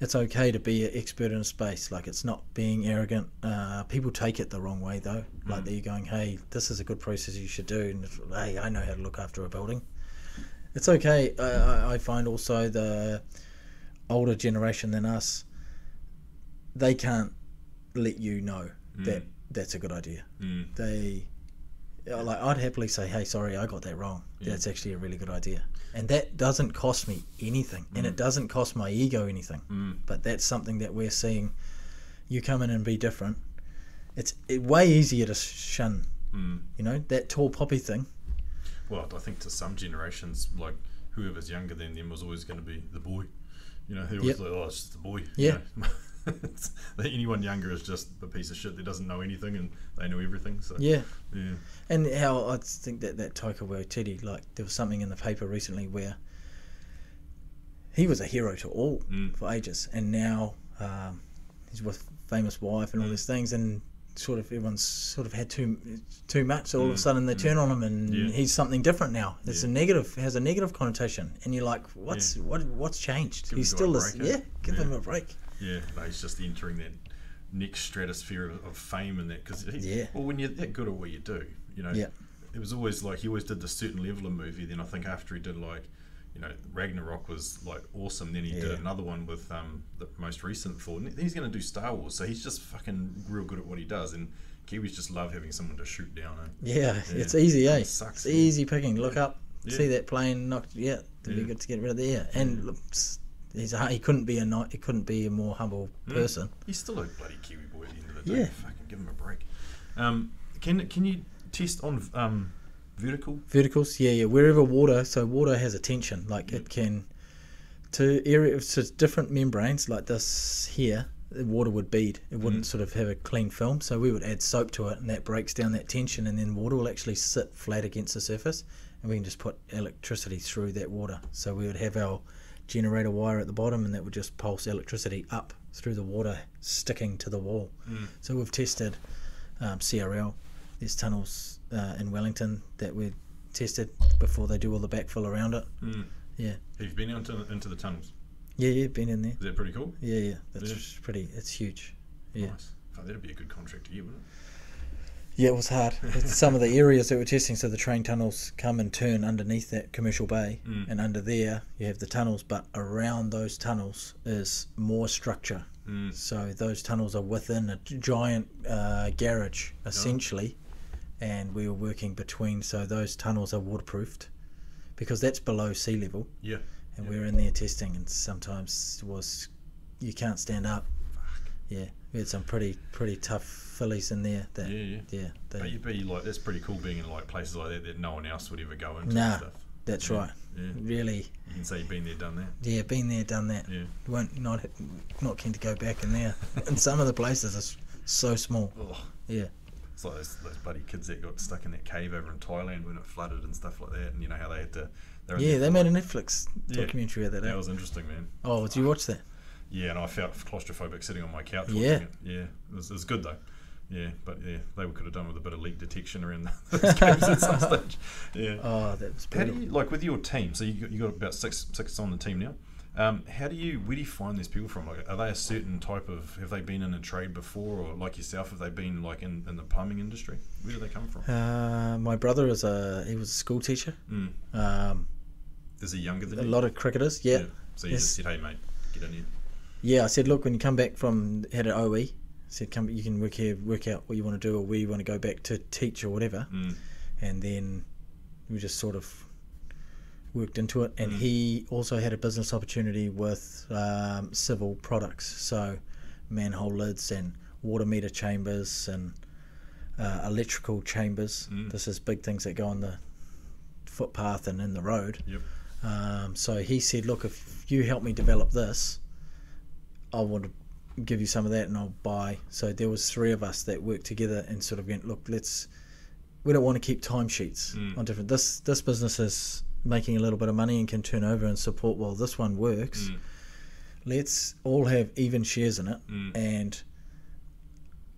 it's okay to be an expert in a space. Like it's not being arrogant. Uh, people take it the wrong way though. Like they're going, "Hey, this is a good process you should do," and "Hey, I know how to look after a building." It's okay. I, I, find also the older generation than us, they can't let you know that that's a good idea. Mm. They like I'd happily say, "Hey, sorry, I got that wrong. Yeah. That's actually a really good idea," and that doesn't cost me anything, and it doesn't cost my ego anything. Mm. But that's something that we're seeing. You come in and be different. It's it, way easier to shun. Mm. You know that tall poppy thing. Well, I think to some generations, like whoever's younger than them was always going to be the boy. You know, they always Yep. like, oh, it's just the boy. Yeah. You know? *laughs* *laughs* It's- Anyone younger is just a piece of shit that doesn't know anything and they know everything. So Yeah, yeah. and how I think that that Taika Waititi, like there was something in the paper recently where he was a hero to all Mm. for ages, and now um, he's with famous wife and all Mm. these things, and sort of everyone's sort of had too too much. So all of a Mm, sudden they mm. turn on him, and Yeah. he's something different now. It's Yeah. a negative, has a negative connotation, and you're like, what's what what's changed? Give he's the guy a still this, eh? yeah. Give Yeah. him a break. Yeah, he's just entering that next stratosphere of, of fame and that because Yeah. well, when you're that good at what you do, you know, Yeah. it was always like he always did the certain level of movie. Then I think after he did like, you know, Ragnarok was like awesome. Then he did another one with um, the most recent Thor. He's going to do Star Wars, so he's just fucking real good at what he does. And Kiwis just love having someone to shoot down. Eh? Yeah, Yeah. it's easy, eh? It sucks, it's yeah. easy picking. Look up, Yeah. see that plane knocked. Yeah, it'd be good to get rid of there. And look, he's a, he couldn't be a ni- he couldn't be a more humble Mm. person. He's still a bloody Kiwi boy at the end of the day. Yeah. Fucking give him a break. Um, can can you test on um, vertical? Verticals, yeah, yeah. Wherever water, so water has a tension. Like it can to area to different membranes like this here. The water would bead. It wouldn't Mm. sort of have a clean film. So we would add soap to it, and that breaks down that tension, and then water will actually sit flat against the surface, and we can just put electricity through that water. So we would have our generator wire at the bottom, and that would just pulse electricity up through the water, sticking to the wall. Mm. So we've tested um, CRL. There's tunnels uh, in Wellington that we tested before they do all the backfill around it. Mm. Yeah. Have you been into into the tunnels? Yeah, yeah, been in there. Is that pretty cool? Yeah, yeah, that's Yeah. pretty. It's huge. Yeah, Nice. Fuck, that'd be a good contract to get, wouldn't it? Yeah, it was hard. Some of the areas that we're testing, so the train tunnels come and turn underneath that commercial bay, Mm. and under there you have the tunnels, but around those tunnels is more structure. Mm. So those tunnels are within a giant uh, garage, essentially, and we were working between. So those tunnels are waterproofed because that's below sea level, Yeah. and Yeah. we were in there testing, and sometimes was you can't stand up. Yeah, we had some pretty pretty tough fillies in there. That Yeah, yeah. yeah, they, But you'd be like, that's pretty cool being in like places like that that no one else would ever go into Nah. stuff. that's Yeah, right. Yeah. Really, You can say you've been there, done that. yeah, been there, done that. Yeah. weren't not not keen to go back in there. *laughs* and some of the places are so small. Ugh. Yeah, It's like those, those bloody kids that got stuck in that cave over in Thailand when it flooded and stuff like that, and you know how they had to. they yeah, they made a Netflix Yeah. documentary of that. eh? That was interesting, man. Oh, did you watch that? Yeah, and I felt claustrophobic sitting on my couch watching Yeah. it. Yeah, it was, it was good though. Yeah, but yeah, they could have done with a bit of leak detection around *laughs* those *laughs* caves at some stage. Yeah. Oh, that was How do you like with your team? So you got, you got about six six on the team now. Um, how do you where do you find these people from? Like, are they a certain type of? Have they been in a trade before, or like yourself, have they been like in, in the plumbing industry? Where do they come from? Uh, my brother is a he was a school teacher. Mm. Um, Is he younger than you? a you? lot of cricketers. Yeah. So you Yes. just said, hey mate, get in here. Yeah, I said, look, when you come back from had an OE, said come, you can work here, work out what you want to do, or where you want to go back to teach or whatever. Mm. And then we just sort of worked into it. And Mm. he also had a business opportunity with um, civil products, so manhole lids and water meter chambers and uh, electrical chambers. Mm. This is big things that go on the footpath and in the road. Yep. Um, so he said, "Look, if you help me develop this, I want to give you some of that, and I'll buy." So there was three of us that worked together and sort of went, "Look, let's. We don't want to keep timesheets Mm. on different. This this business is making a little bit of money and can turn over and support while this one works. Mm. Let's all have even shares in it, Mm. and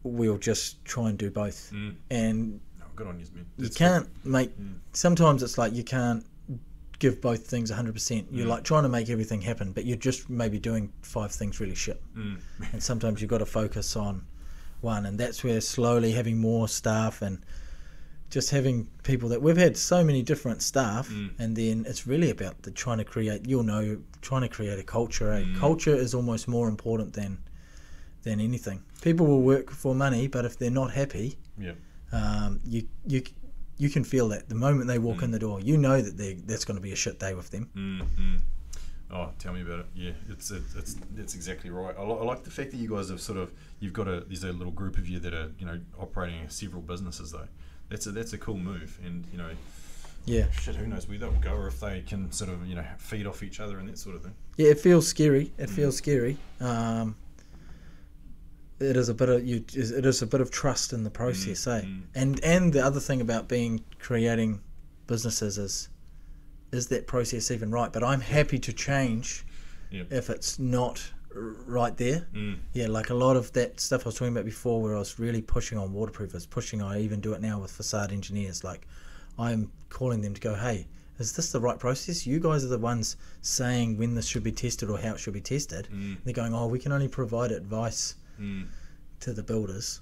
we'll just try and do both. Mm. And good on you, man. you can't make. Mm. Sometimes it's like you can't give both things 100%. You're Mm. like trying to make everything happen, but you're just maybe doing five things really shit. Mm. And sometimes you've got to focus on one. And that's where slowly having more staff and just having people that we've had so many different staff, Mm. and then it's really about the trying to create. You'll know, trying to create a culture. Eh? Mm. Culture is almost more important than than anything. People will work for money, but if they're not happy, Yeah. um, you you you can feel that the moment they walk Mm. in the door. You know that they that's going to be a shit day with them. Mm, mm. Oh, tell me about it. Yeah, it's it, it's it's exactly right. I, I like the fact that you guys have sort of you've got a there's a little group of you that are you know operating several businesses though. That's a that's a cool move, and you know Yeah, shit, who knows where they'll go or if they can sort of you know feed off each other and that sort of thing. yeah. It feels scary. It Mm. feels scary. Um, it is a bit of you. It is a bit of trust in the process, eh? mm. And and the other thing about being creating businesses is is that process even right? But I'm happy to change Yeah. if it's not right there. Mm, Yeah, like a lot of that stuff I was talking about before, where I was really pushing on waterproofers, pushing. I even do it now with facade engineers. Like, I'm calling them to go, hey, is this the right process? You guys are the ones saying when this should be tested or how it should be tested. mm, They're going, oh, we can only provide advice mm. to the builders.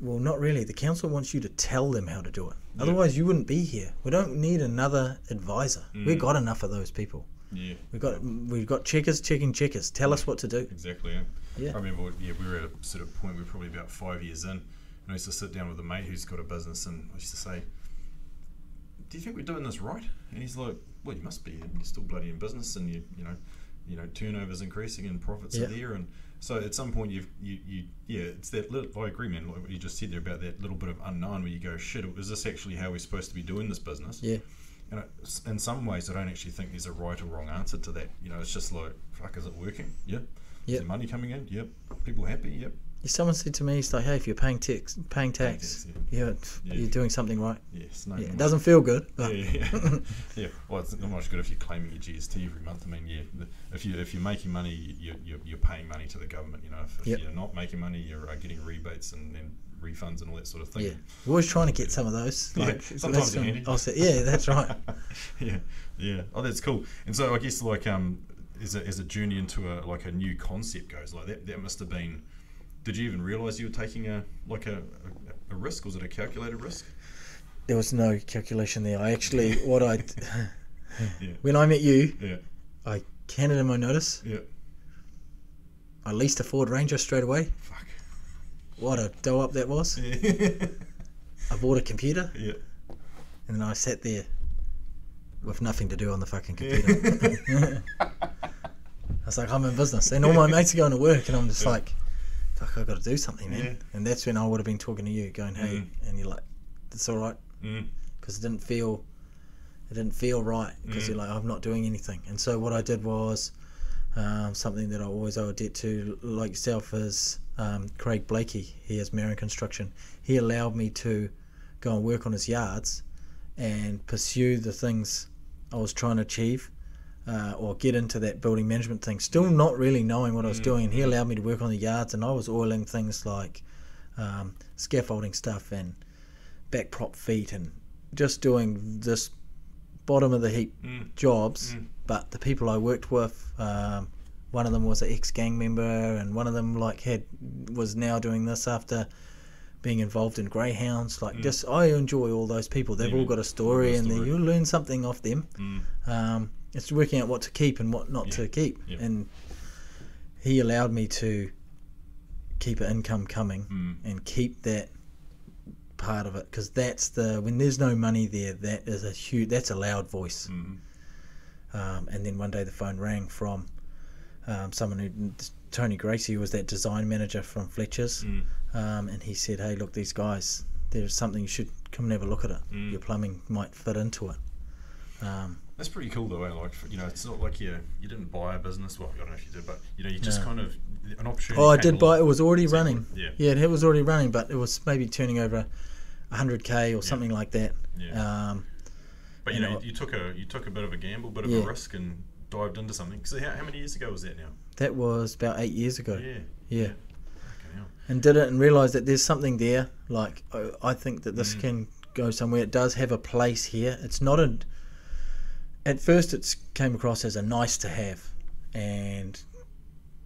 Well, not really. The council wants you to tell them how to do it. Yeah. Otherwise, you wouldn't be here. We don't need another advisor. We've Mm. got enough of those people. Yeah. We've got we've got checkers checking checkers. Tell us what to do. Exactly. Yeah. Yeah. I remember. Yeah, we were at a sort of point. We were probably about five years in, and I used to sit down with a mate who's got a business, and I used to say, "Do you think we're doing this right?" And he's like, "Well, you must be. You're still bloody in business, and you, you know, you know, turnovers increasing and profits Yeah. are there, and so at some point you've you, you yeah, it's that little. I agree, man. Like what you just said there about that little bit of unknown where you go, "Shit, is this actually how we're supposed to be doing this business?" Yeah. And it, in some ways, I don't actually think there's a right or wrong answer to that. You know, it's just like, fuck, is it working? Yep. Is there money coming in? Yep. People happy? Yep. Someone said to me, "It's like, hey, if you're paying tax, paying tax, yeah, Yeah. you're doing something right. Yes. No. Yeah, it doesn't feel good, Yeah, but yeah, yeah. *laughs* yeah. Well, it's not much good if you're claiming your GST every month. I mean, yeah, if you if you're making money, you, you're, you're paying money to the government. You know, if, if Yep. you're not making money, you're uh, getting rebates and, and refunds and all that sort of thing. yeah, we're always trying to get some of those. Yeah, Like, *laughs* sometimes that's they're handy. I'll say, yeah, that's right. *laughs* yeah, yeah. Oh, that's cool. And so I guess like um, as a, as a journey into a like a new concept goes, like that that must have been. Did you even realise you were taking a like a, a, a risk? Was it a calculated risk? There was no calculation there. I actually, what I, *laughs* Yeah. when I met you, Yeah, I handed in my notice. yeah. I leased a Ford Ranger straight away. Fuck. What a dough up that was. Yeah. *laughs* I bought a computer, yeah. and then I sat there with nothing to do on the fucking computer. *laughs* I was like, I'm in business, and all my mates are going to work, and I'm just Yeah. like, fuck, I've got to do something, man. Yeah. And that's when I would have been talking to you, going, hey, Mm. and you're like, it's all right, Mm. because it didn't feel, it didn't feel right, because Mm. you're like, I'm not doing anything. And so what I did was um, something that I always owe a debt to, like yourself, is um, Craig Blakey. He has Marion Construction. He allowed me to go and work on his yards and pursue the things I was trying to achieve. Uh, or get into that building management thing, still not really knowing what I was Mm, doing. And he mm. allowed me to work on the yards, and I was oiling things like um, scaffolding stuff and back prop feet, and just doing this bottom of the heap Mm. jobs. Mm. But the people I worked with, um, one of them was an ex gang member, and one of them like had was now doing this after being involved in greyhounds. Like, Mm. just I enjoy all those people. They've Yeah, all got a story, got a and then story. you learn something off them. Mm. Um, it's working out what to keep and what not Yeah. to keep. And he allowed me to keep an income coming Mm. and keep that part of it because that's the when there's no money there that is a huge that's a loud voice Mm. um, and then one day the phone rang from um, someone who Tony Gracie was that design manager from Fletcher's Mm. um, and he said hey look these guys there's something you should come and have a look at it Mm. your plumbing might fit into it um, That's pretty cool though. Eh? Like you know, it's not like you you didn't buy a business. Well, I don't know if you did, but you know, you just No. kind of an opportunity. oh I did buy it was already running Yeah. yeah it was already running but it was maybe turning over 100k or something like that Yeah. um, But you you know, know- you took a you took a bit of a gamble, bit of Yeah. a risk, and dived into something. So how, how many years ago was that now? that was about eight years ago Yeah. yeah. Okay, and did it and realized that there's something there. Like I- I think that this Mm. can go somewhere. It does have a place here. It's not a. at first it came across as a nice to have, and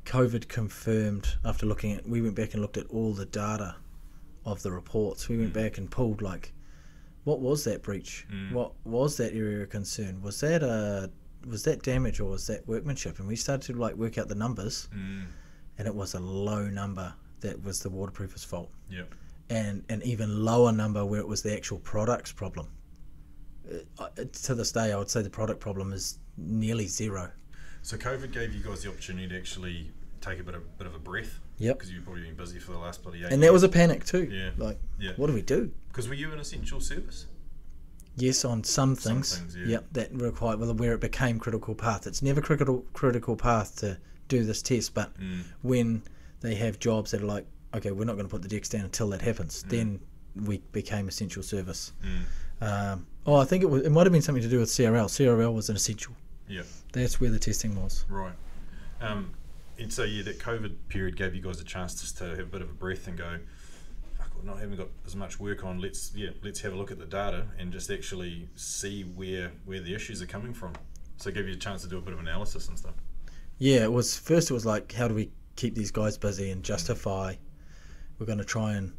COVID confirmed after looking at. We went back and looked at all the data of the reports. We went back and pulled like, what was that breach? Mm. What was that area of concern? Was that a was that damage or was that workmanship? And we started to like work out the numbers, Mm. and it was a low number that was the waterproofer's fault, Yep. and an even lower number where it was the actual product's problem. Uh, uh, to this day, I would say the product problem is nearly zero. So COVID gave you guys the opportunity to actually take a bit of bit of a breath. Yep. Because you've probably been busy for the last bloody eight. And that was a panic too. Yeah. Like, Yeah. what do we do? Because were you an essential service? Yes, on some Some things. things, yeah. Yep, that require well, where it became critical path. It's never critical critical path to do this test, but Mm. when they have jobs that are like, okay, we're not going to put the decks down until that happens, then we became essential service. Mm. Um, oh, I think it was. It might have been something to do with CRL. CRL was an essential. Yeah. That's where the testing was. Right. Um, and so yeah, that COVID period gave you guys a chance just to have a bit of a breath and go. "Fuck, we're not having got as much work on. Let's yeah, let's have a look at the data and just actually see where where the issues are coming from. So give you a chance to do a bit of analysis and stuff. Yeah, it was first. It was like, how do we keep these guys busy and justify? We're going to try and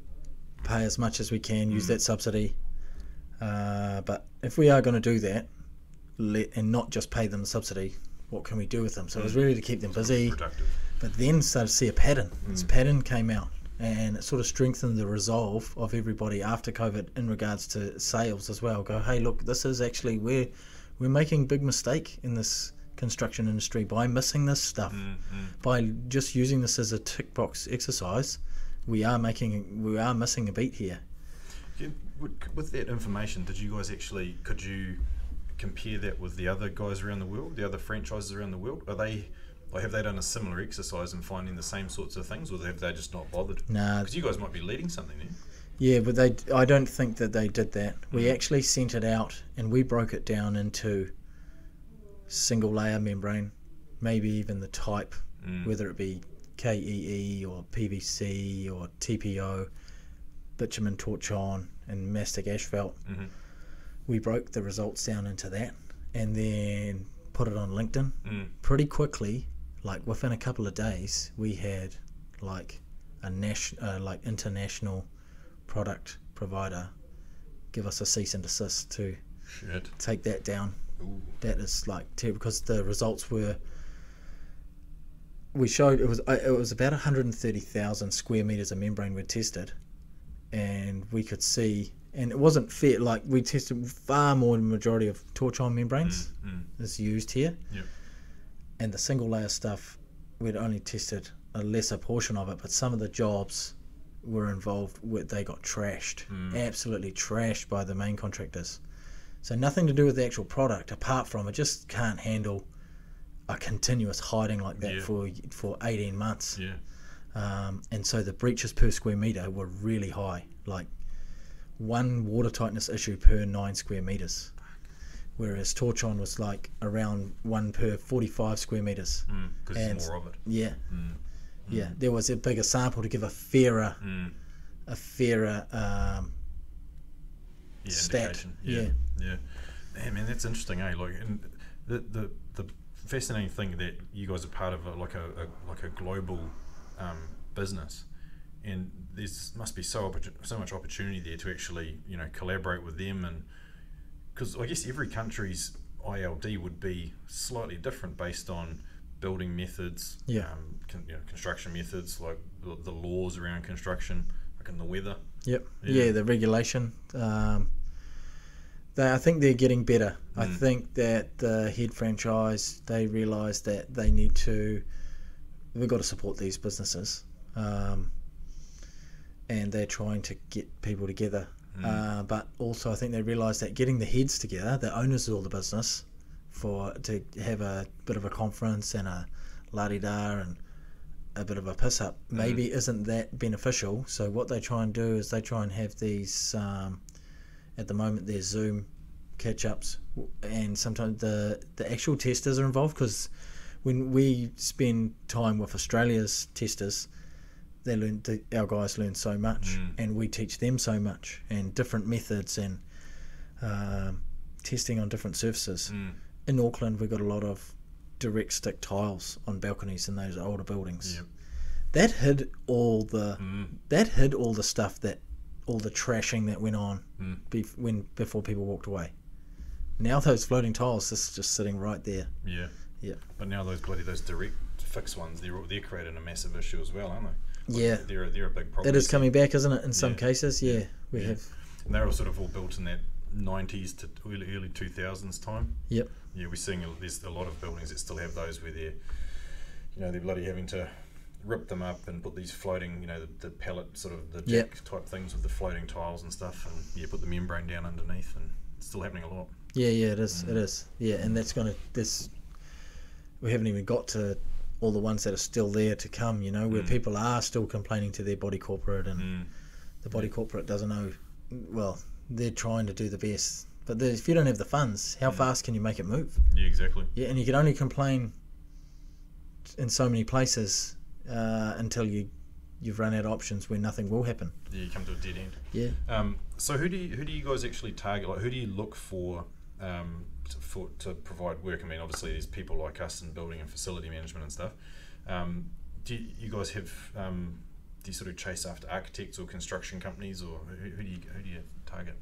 pay as much as we can, use Mm. that subsidy. Uh, but if we are going to do that, let, and not just pay them the subsidy, what can we do with them? So it was Mm. really to keep them busy. Productive. But then started to see a pattern. This Mm. pattern came out, and it sort of strengthened the resolve of everybody after COVID in regards to sales as well. Go, hey, look, this is actually we're we're making big mistake in this construction industry by missing this stuff Mm, mm. by just using this as a tick box exercise, we are making we are missing a beat here. With that information, did you guys actually could you compare that with the other guys around the world, the other franchises around the world? Are they or have they done a similar exercise in finding the same sorts of things, or have they just not bothered? Nah, Because you guys might be leading something there. yeah, but they I don't think that they did that. We Mm. actually sent it out and we broke it down into single layer membrane, maybe even the type, Mm. whether it be KEE or PVC or TPO, bitumen torch on and mastic asphalt. Mhm. We broke the results down into that and then put it on LinkedIn. Mm. pretty quickly, like within a couple of days, we had like a national, uh, like international product provider give us a cease and desist to Shit. take that down. Ooh. That is like ter- because the results were. We showed it was uh, it was about 130,000 square meters of membrane we tested, and we could see, and it wasn't fair. Like we tested far more than the majority of torch on membranes Mm. Mm. is used here. Yep. And the single layer stuff, we'd only tested a lesser portion of it, but some of the jobs were involved with they got trashed, Mm. absolutely trashed by the main contractors. So nothing to do with the actual product, apart from it just can't handle a continuous hiding like that Yeah. for for 18 months. Yeah. Um, and so the breaches per square meter were really high, like one water tightness issue per nine square meters, whereas Torchon was like around one per 45 square meters. Because there's more of it. Yeah, Mm. yeah. There was a bigger sample to give a fairer, Mm. a fairer. Um, Yeah, Stat, indication. Yeah. Yeah. Man, man, that's interesting, eh? Like, and the the the fascinating thing that you guys are part of a, like a, a like a global um, business, and there's must be so so much opportunity there to actually you know collaborate with them and because I guess every country's ILD would be slightly different based on building methods, Yeah. um, con, you know, construction methods, like the, laws around construction, like in the weather. yep. Yeah. Yeah. the regulation. Um, they, I think they're getting better. I Mm. think that the head franchise they realise that they need to. We've got to support these businesses, um, and they're trying to get people together. Mm. Uh, but also, I think they realise that getting the heads together, the owners of all the business, for to have a bit of a conference and a la di da and a bit of a piss up maybe isn't that beneficial. So what they try and do is they try and have these. Um, at the moment, there's Zoom catch ups, and sometimes the the actual testers are involved because when we spend time with Australia's testers, they learn our guys learn so much, Mm. and we teach them so much, and different methods and um, testing on different surfaces. Mm. in Auckland, we've got a lot of direct stick tiles on balconies in those older buildings. Yep. That hid all the Mm. that hid all the stuff that all the trashing that went on Mm. bef- when before people walked away. Now those floating tiles, this is just sitting right there. Yeah. Yeah. But now those bloody those direct fixed ones, they're they're creating a massive issue as well, aren't they? Yeah, They're they're a big problem. it is coming back, isn't it? In some Yeah. cases, yeah, we Yeah. have. And they're all sort of all built in that nineties to early early two thousands time. Yep. Yeah, we're seeing there's a lot of buildings that still have those where they're, you know, they're bloody having to rip them up and put these floating, you know, the, the pallet sort of the Yep. jack type things with the floating tiles and stuff, and yeah, put the membrane down underneath, and it's still happening a lot. Yeah, yeah, it is. Mm. It is. Yeah, and that's gonna. This we haven't even got to all the ones that are still there to come. You know, where Mm. people are still complaining to their body corporate, and Mm. the body corporate doesn't know. Well, they're trying to do the best, but if you don't have the funds, how Mm. fast can you make it move? Yeah, exactly. Yeah, and you can only complain in so many places uh, until you you've run out of options where nothing will happen. Yeah, you come to a dead end. Yeah. Um, so who do you, who do you guys actually target? Like, who do you look for um, for to provide work? I mean, obviously, there's people like us in building and facility management and stuff. Um, do you, you guys have um, do you sort of chase after architects or construction companies, or who, who do you who do you target?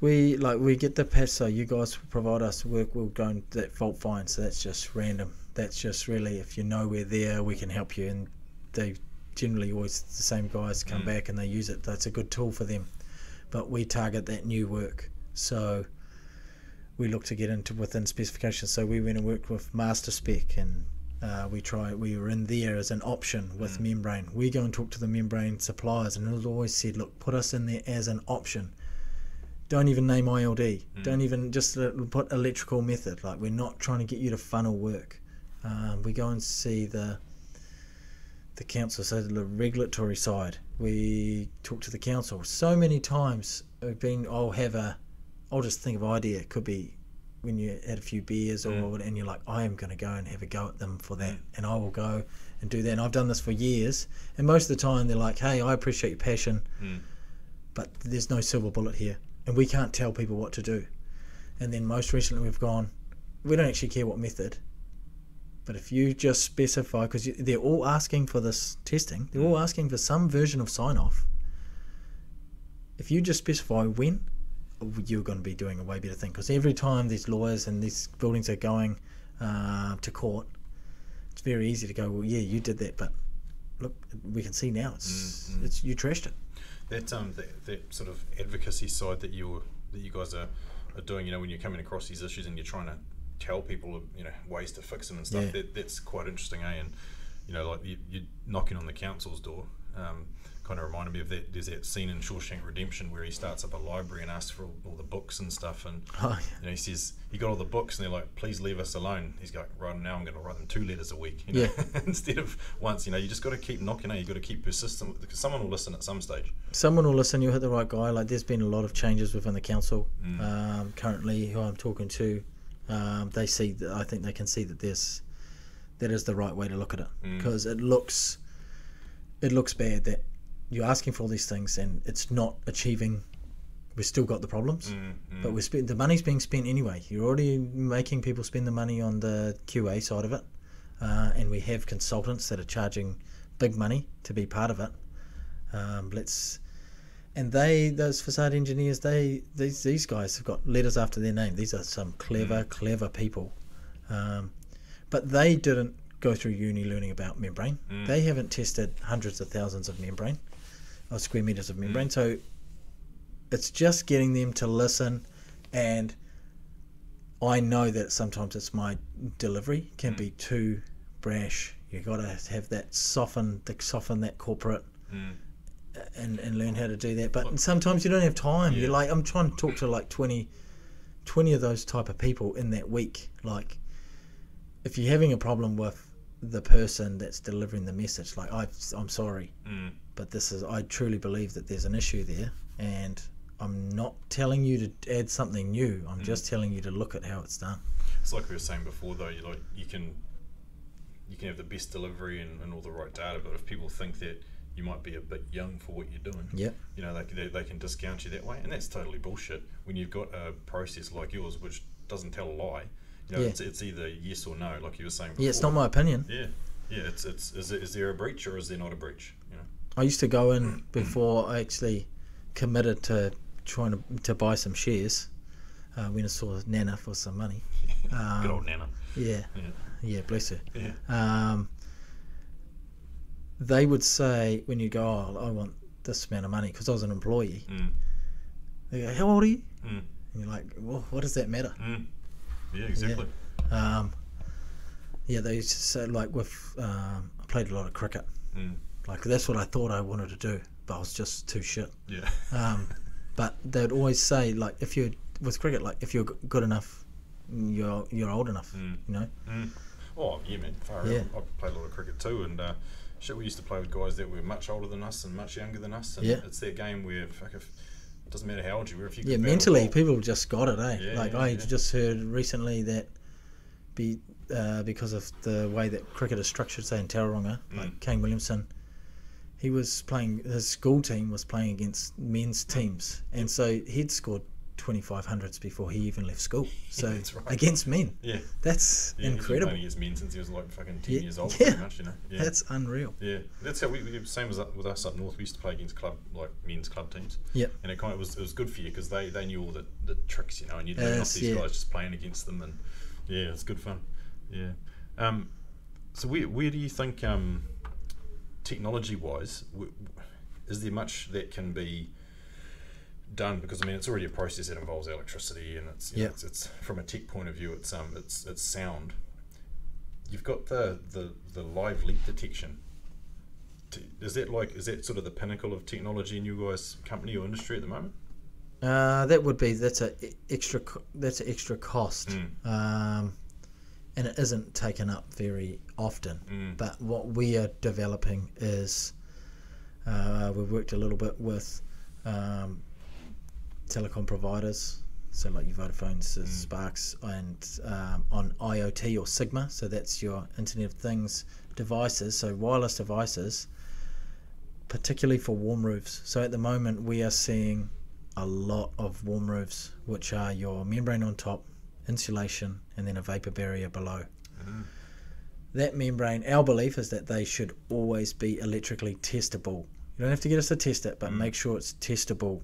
We like we get the patch, so you guys provide us work. We'll go and that fault find. So that's just random. That's just really if you know we're there, we can help you. And they generally always the same guys come Mm. back and they use it. That's a good tool for them. But we target that new work. So we look to get into within specifications. So we went and worked with Master Spec and. Uh, we try. We were in there as an option with Mm. membrane. We go and talk to the membrane suppliers, and it was always said, "Look, put us in there as an option." don't even name ILD. Mm. Don't even just uh, put electrical method. Like we're not trying to get you to funnel work. Um, we go and see the the council, so the regulatory side. We talk to the council. So many times been. I'll have a. I'll just think of idea. It could be when you had a few beers or Mm. and you're like, I am going to go and have a go at them for that, Mm. and I will go and do that. And I've done this for years, and most of the time they're like, Hey, I appreciate your passion Mm. but there's no silver bullet here, and we can't tell people what to do. And then most recently, we've gone, we don't actually care what method, but if you just specify, because they're all asking for this testing, they're all asking for some version of sign off. If you just specify when, you're going to be doing a way better thing. Because every time these lawyers and these buildings are going uh, to court, it's very easy to go, well, yeah, you did that, but look, we can see now it's Mm, mm. it's you trashed it. That um that, that sort of advocacy side that you that you guys are, are doing, you know, when you're coming across these issues and you're trying to tell people, you know, ways to fix them and stuff. Yeah. That, that's quite interesting, eh? And you know, like you, you're knocking on the council's door. Um, kind of reminded me of that. There's that scene in Shawshank Redemption where he starts up a library and asks for all, all the books and stuff, and *laughs* Oh, yeah. you know, he says, "You got all the books," and they're like, "Please leave us alone." He's like, "Right now, I'm going to write them two letters a week, you know, *laughs* instead of once." You know, you just got to keep knocking. Eh? You got to keep persistent because someone will listen at some stage. someone will listen. You'll hit the right guy. Like there's been a lot of changes within the council Mm. um, currently. Who I'm talking to, um, they see. That, I think they can see that there's that is the right way to look at it Mm. because it looks it looks bad that you're asking for all these things and it's not achieving. We've still got the problems, Mm, mm. but we're spend the money's being spent anyway. You're already making people spend the money on the QA side of it, uh, and we have consultants that are charging big money to be part of it. Um, let's and they those facade engineers they these these guys have got letters after their name. These are some clever clever people, um, but they didn't go through uni learning about membrane. Mm. They haven't tested hundreds of thousands of membrane, or square meters of membrane. So it's just getting them to listen, and I know that sometimes it's my delivery can Mm. be too brash. You got to have that soften, the soften that corporate Mm. and, and learn how to do that. But sometimes you don't have time. Yeah. You're like, I'm trying to talk to like 20, 20 of those type of people in that week. Like, if you're having a problem with the person that's delivering the message, like, i I'm sorry, Mm. But this is, I truly believe that there's an issue there. And I'm not telling you to add something new. I'm Mm. just telling you to look at how it's done. It's like we were saying before, though. You like you can you can have the best delivery and, and all the right data, but if people think that you might be a bit young for what you're doing, Yeah. you know, they, they, they can discount you that way, and that's totally bullshit. When you've got a process like yours, which doesn't tell a lie, You know, Yeah. it's, it's either yes or no, like you were saying. Before. Yeah, it's not my opinion. Yeah, yeah. It's it's is, it, is there a breach or is there not a breach? I used to go in before I actually committed to trying to, to buy some shares. Uh, when I saw Nana for some money. *laughs* Um, Good old Nana. Yeah, Yeah. yeah, bless her. Yeah. Um, they would say when you go, oh, I want this amount of money because I was an employee. Mm. They go, how old are you? Mm. And you're like, well, what does that matter? Mm. Yeah, exactly. Um, yeah, they used to say like with um, I played a lot of cricket. Mm. Like that's what I thought I wanted to do, but I was just too shit. Yeah. Um, but they'd always say like if you're with cricket, like if you're good enough, you're you're old enough. Mm. You know. Mm. Oh yeah, man. Far Yeah. out. I played a lot of cricket too, and uh, shit, we used to play with guys that were much older than us and much younger than us. And Yeah. it's that game where fuck if it doesn't matter how old you were, if you Yeah, mentally, people just got it, eh? Yeah, like yeah, I yeah. just heard recently that be uh, because of the way that cricket is structured, say in Tauranga, like Mm. Kane Williamson, he was playing. His school team was playing against men's teams, and so he'd scored twenty five hundreds before he even left school. *laughs* So that's right. against men, Yeah. that's Yeah, he's been incredible. playing against men since he was like fucking ten Yeah, years old, yeah. much. You know. Yeah. That's unreal. Yeah, that's how we, we same as with us up north. We used to play against club like men's club teams. Yep. and it kind of was it was good for you because they, they knew all the, the tricks, you know, and you'd learn off these yeah. guys just playing against them, and yeah, it's good fun. Yeah. Um, so where where do you think um, technology wise, is there much that can be done? Because I mean, it's already a process that involves electricity, and it's, you know, Yeah. it's it's from a tech point of view, it's um it's it's sound. You've got the the, the live leak detection. Is that like is that sort of the pinnacle of technology in your guys' company or industry at the moment? Uh, that would be that's a extra that's an extra cost, Mm. um, and it isn't taken up very often. Mm. But what we are developing is uh, we've worked a little bit with um, telecom providers, so like your Vodafone's, uh, Sparks, and um, on IoT or Sigma. So that's your Internet of Things devices, so wireless devices, particularly for warm roofs. So at the moment we are seeing a lot of warm roofs, which are your membrane on top, insulation, and then a vapor barrier below. That membrane, our belief is that they should always be electrically testable. You don't have to get us to test it, but make sure it's testable.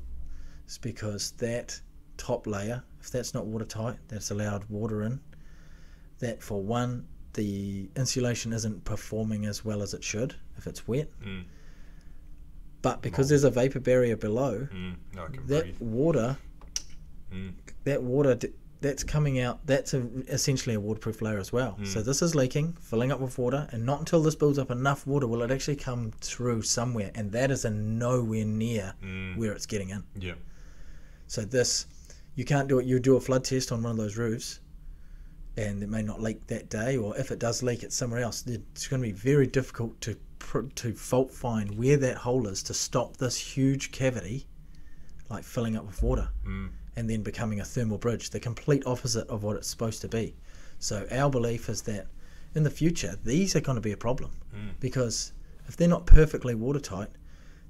It's because that top layer, if that's not watertight, that's allowed water in. That for one, the insulation isn't performing as well as it should if it's wet. Mm. But because there's a vapor barrier below, Mm. No, that breathe. water Mm. that water d- that's coming out that's a, essentially a waterproof layer as well so this is leaking filling up with water and not until this builds up enough water will it actually come through somewhere and that is in nowhere near Mm. where it's getting in Yeah. so this you can't do it you do a flood test on one of those roofs and it may not leak that day or if it does leak it's somewhere else it's going to be very difficult to pr- to fault find where that hole is to stop this huge cavity like filling up with water Mm. And then becoming a thermal bridge, the complete opposite of what it's supposed to be. So our belief is that in the future these are going to be a problem Mm. because if they're not perfectly watertight,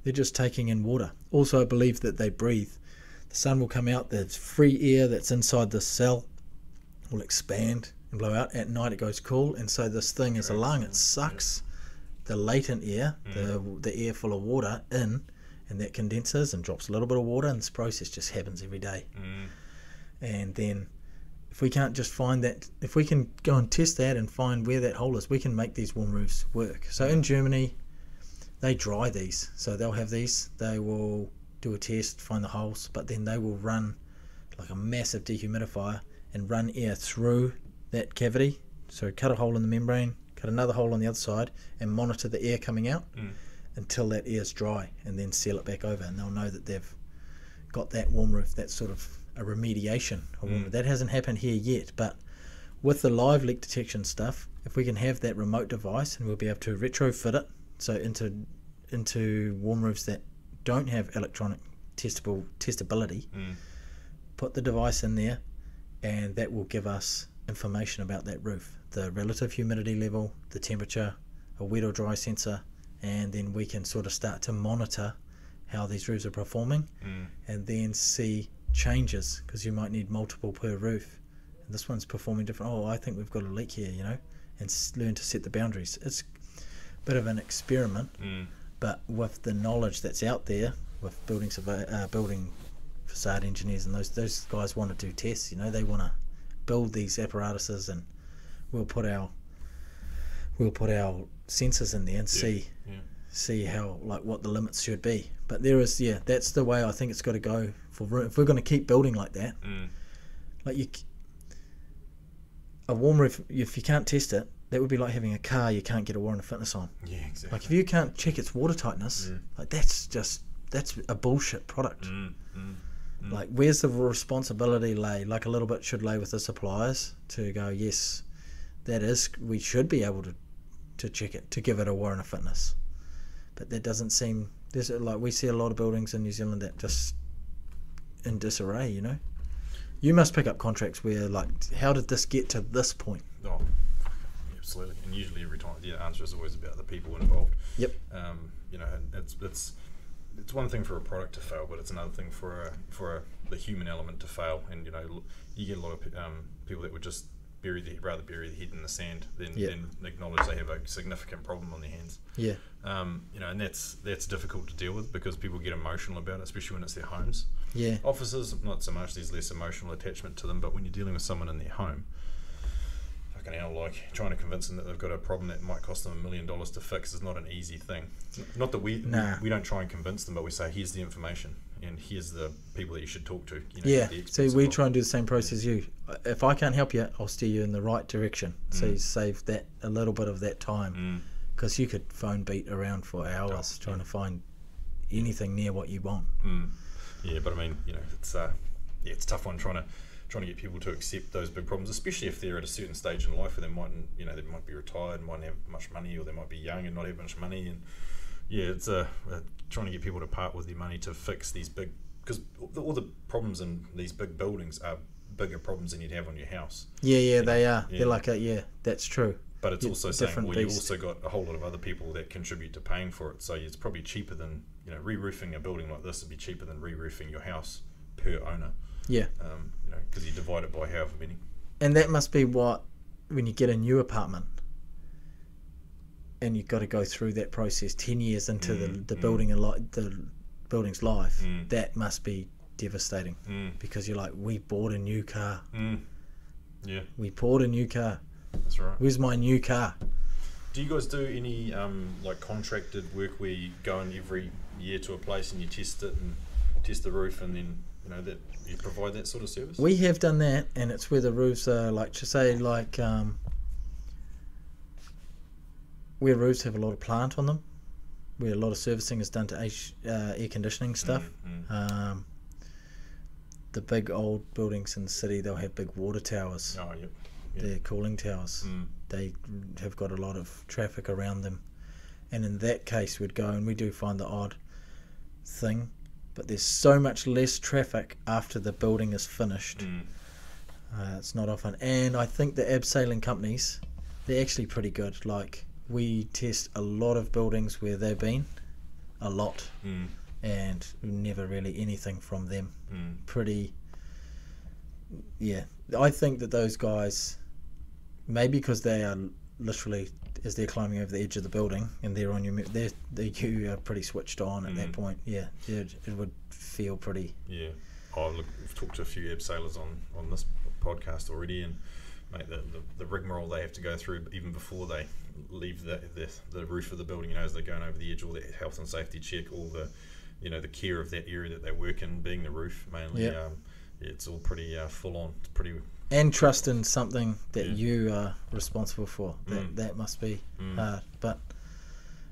they're just taking in water. Also, I believe that they breathe. The sun will come out, the free air that's inside the cell will expand and blow out. At night it goes cool, and so this thing is a lung. It sucks the latent air, the the air full of water in, and that condenses and drops a little bit of water, and this process just happens every day. Mm. And then, if we can't just find that, if we can go and test that and find where that hole is, we can make these warm roofs work. So in Germany, they dry these. So they'll have these. They will do a test, find the holes, but then they will run like a massive dehumidifier and run air through that cavity. So cut a hole in the membrane, cut another hole on the other side, and monitor the air coming out Mm. Until that air's dry, and then seal it back over, and they'll know that they've got that warm roof. That's sort of a remediation. Roof. That hasn't happened here yet, but with the live leak detection stuff, if we can have that remote device, and we'll be able to retrofit it so into into warm roofs that don't have electronic testable testability, Mm. put the device in there, and that will give us information about that roof, the relative humidity level, the temperature, a wet or dry sensor, and then we can sort of start to monitor how these roofs are performing, Mm. and then see changes because you might need multiple per roof. this one's performing different. Oh, I think we've got a leak here, you know, and s- learn to set the boundaries. It's a bit of an experiment, Mm. but with the knowledge that's out there, with building survey, uh, building facade engineers and those those guys want to do tests. You know, they want to build these apparatuses, and we'll put our we'll put our sensors in there and Yeah, see yeah. see how like what the limits should be. But there is yeah, that's the way I think it's got to go for if we're going to keep building like that. Mm. Like you, a warm roof if you can't test it, that would be like having a car you can't get a warrant of fitness on. Yeah, exactly. Like if you can't check its water tightness, Mm. like that's just that's a bullshit product. Mm, mm, mm. Like where's the responsibility lay? Like a little bit should lay with the suppliers to go yes, that is we should be able to to check it to give it a warrant of fitness. But that doesn't seem there's like we see a lot of buildings in New Zealand that just in disarray. You know, you must pick up contracts where like how did this get to this point? Oh, absolutely. And usually every time, the answer is always about the people involved. Yep. Um, you know, and it's it's it's one thing for a product to fail, but it's another thing for a, for a, the human element to fail. And you know, you get a lot of um, people that would just bury the rather bury the head in the sand than, Yeah. than acknowledge they have a significant problem on their hands. Yeah. Um, you know, and that's that's difficult to deal with because people get emotional about it, especially when it's their homes. Yeah. Offices, not so much. There's less emotional attachment to them, but when you're dealing with someone in their home, fucking hell, like trying to convince them that they've got a problem that might cost them a million dollars to fix is not an easy thing. Not that we, Nah. we we don't try and convince them, but we say here's the information and here's the people that you should talk to. You know, Yeah. So we try and do the same process as you. If I can't help you, I'll steer you in the right direction. So Mm. you save that a little bit of that time. Mm, because you could phone beat around for hours Oh, trying yeah. to find anything near what you want. mm. Yeah, but I mean, you know, it's uh, yeah, it's a tough one trying to trying to get people to accept those big problems, especially if they're at a certain stage in life where they mightn't, you know, they might be retired, mightn't have much money, or they might be young and not have much money, and yeah, it's uh, uh, trying to get people to part with their money to fix these big because all the problems in these big buildings are bigger problems than you'd have on your house. Yeah, yeah, they are. Yeah. They're like, a, yeah, that's true. But it's Yeah, also saying, well, you also got a whole lot of other people that contribute to paying for it. So it's probably cheaper than, you know, re-roofing a building like this would be cheaper than re-roofing your house per owner. Yeah, Um, you know, because you divide it by however many. and that must be what when you get a new apartment, and you've got to go through that process ten years into the Mm, the mm. building and li- the building's life. Mm. That must be devastating Mm, because you're like, we bought a new car. mm. Yeah, We bought a new car. that's right. Where's my new car? Do you guys do any um, like contracted work where you go in every year to a place and you test it and test the roof and then you know that you provide that sort of service? We have done that, and it's where the roofs are like to say like um, where roofs have a lot of plant on them, where a lot of servicing is done to H, uh, air conditioning stuff. Mm, mm. Um, the big old buildings in the city, they'll have big water towers. Oh, yep. Yeah. They're cooling towers. Mm, They have got a lot of traffic around them, and in that case, we'd go and we do find the odd thing, but there's so much less traffic after the building is finished. mm. Uh, it's not often, and I think the abseiling companies, they're actually pretty good. Like we test a lot of buildings where they've been, a lot, Mm, and never really anything from them. mm. Pretty, yeah. I think that those guys, maybe because they are literally as they're climbing over the edge of the building and they're on your, they're, they you are pretty switched on at that Mhm. point. Yeah, it, it would feel pretty. Yeah. Oh, look, we've talked to a few abseilers on, on this podcast already, and mate, the, the, the rigmarole they have to go through even before they leave the, the, the roof of the building, you know, as they're going over the edge, all the health and safety check, all the, you know, the care of that area that they work in, being the roof mainly. Yeah. Um, yeah, it's all pretty uh, full on. It's pretty. and trust in something that Yeah. you are responsible for. That Mm. that must be Mm, hard. But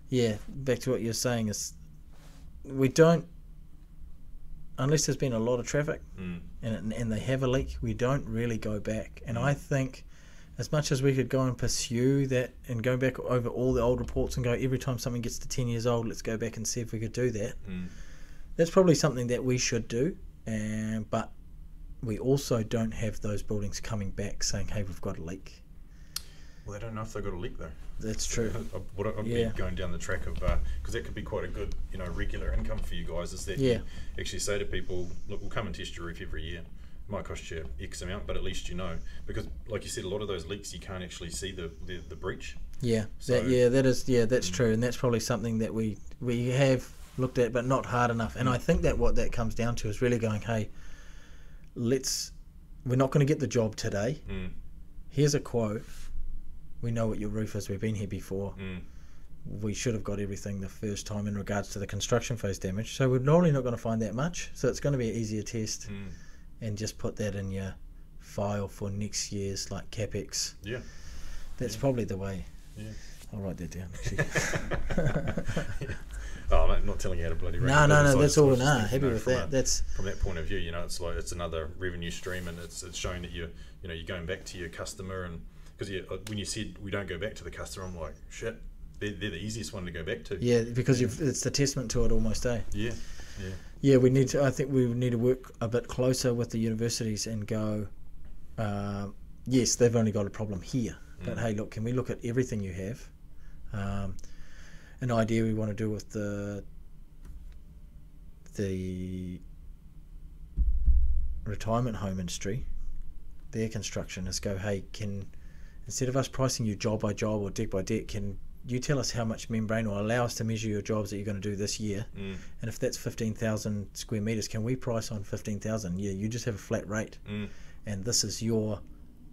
yeah, back to what you're saying is we don't unless there's been a lot of traffic mm, and and they have a leak, we don't really go back. And I Mm. think as much as we could go and pursue that and go back over all the old reports and go every time something gets to 10 years old, let's go back and see if we could do that. mm, That's probably something that we should do. And but we also don't have those buildings coming back saying, "Hey, we've got a leak." Well, they don't know if they've got a leak though. That's true. I- What I'd Yeah. be going down the track of because that could be quite a good, you know, regular income for you guys. Is that Yeah. you actually say to people, look, we'll come and test your roof every year. might cost you X amount, but at least you know because, like you said, a lot of those leaks you can't actually see the the, the breach. Yeah, So- that, yeah, that is yeah, that's Mm. true, and that's probably something that we we have looked at, but not hard enough. And I think that what that comes down to is really going, hey, let's we're not going to get the job today. Mm, Here's a quote. We know what your roof is. We've been here before. mm, We should have got everything the first time in regards to the construction phase damage. So we're normally not going to find that much. So it's going to be an easier test, mm. and just put that in your file for next year's like capex. Yeah. That's Yeah. probably the way. Yeah. I'll write that down. Actually. *laughs* oh, I'm not telling you how to bloody. No, no, no. That's all. Nah, happy know, with from that. a- That's from that point of view, you know, it's like it's another revenue stream, and it's it's showing that you you know you're going back to your customer, and because you, when you said we don't go back to the customer, I'm like shit, they're, they're the easiest one to go back to. yeah, because you've, it's the testament to it almost, eh? Yeah, yeah, Yeah, we need to. I think we need to work a bit closer with the universities and go. Uh, yes, they've only got a problem here, but Mm. hey, look, can we look at everything you have? Um, an idea we want to do with the the retirement home industry, their construction is go, hey, can instead of us pricing you job by job or deck by deck, can you tell us how much membrane or allow us to measure your jobs that you're going to do this year? mm, And if that's 15,000 square meters, can we price on 15,000? Yeah, you just have a flat rate. mm, And this is your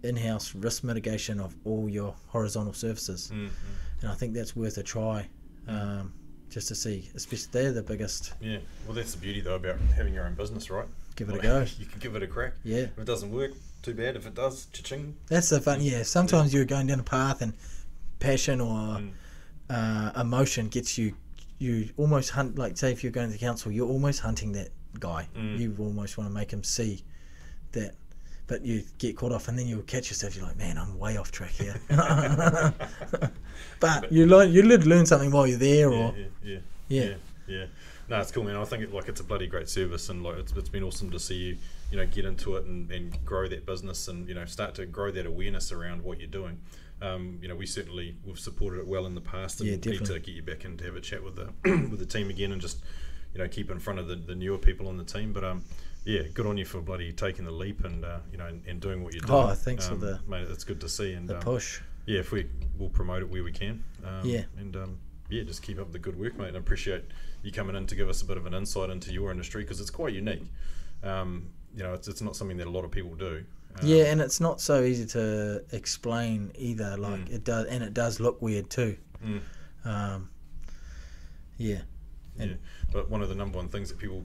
in house risk mitigation of all your horizontal services. mm, mm. And I think that's worth a try um, just to see. Especially they're the biggest. yeah. Well, that's the beauty though about having your own business, right? Give it a go. *laughs* You can give it a crack. Yeah. If it doesn't work, too bad. If it does, cha-ching. That's the fun. Yeah, sometimes you're going down a path and passion or Mm. uh, emotion gets you. You almost hunt, like, say, if you're going to council, you're almost hunting that guy. Mm. You almost want to make him see that, but you get caught off, and then you'll catch yourself. You're like, man, I'm way off track here. *laughs* *laughs* but you learn, you did learn something while you're there, Yeah, or yeah, yeah, yeah, yeah, yeah. No, it's cool, man. I think it, like it's a bloody great service, and like it's, it's been awesome to see you, you know, get into it and, and grow that business, and you know, start to grow that awareness around what you're doing. Um, you know, we certainly we've supported it well in the past, and Yeah, need to get you back in to have a chat with the *clears throat* with the team again, and just you know keep in front of the, the newer people on the team. But um, yeah, good on you for bloody taking the leap and uh, you know and, and doing what you're doing. Oh, thanks for um, the- mate. It's good to see, and the um, push. yeah, if we we'll promote it where we can. Um, Yeah. and um, yeah, just keep up the good work, mate. And I appreciate you coming in to give us a bit of an insight into your industry because it's quite unique. Um, you know, it's, it's not something that a lot of people do. Um, yeah, and it's not so easy to explain either. Like Mm. it does, and it does look weird too. mm, Um, yeah, yeah. But one of the number one things that people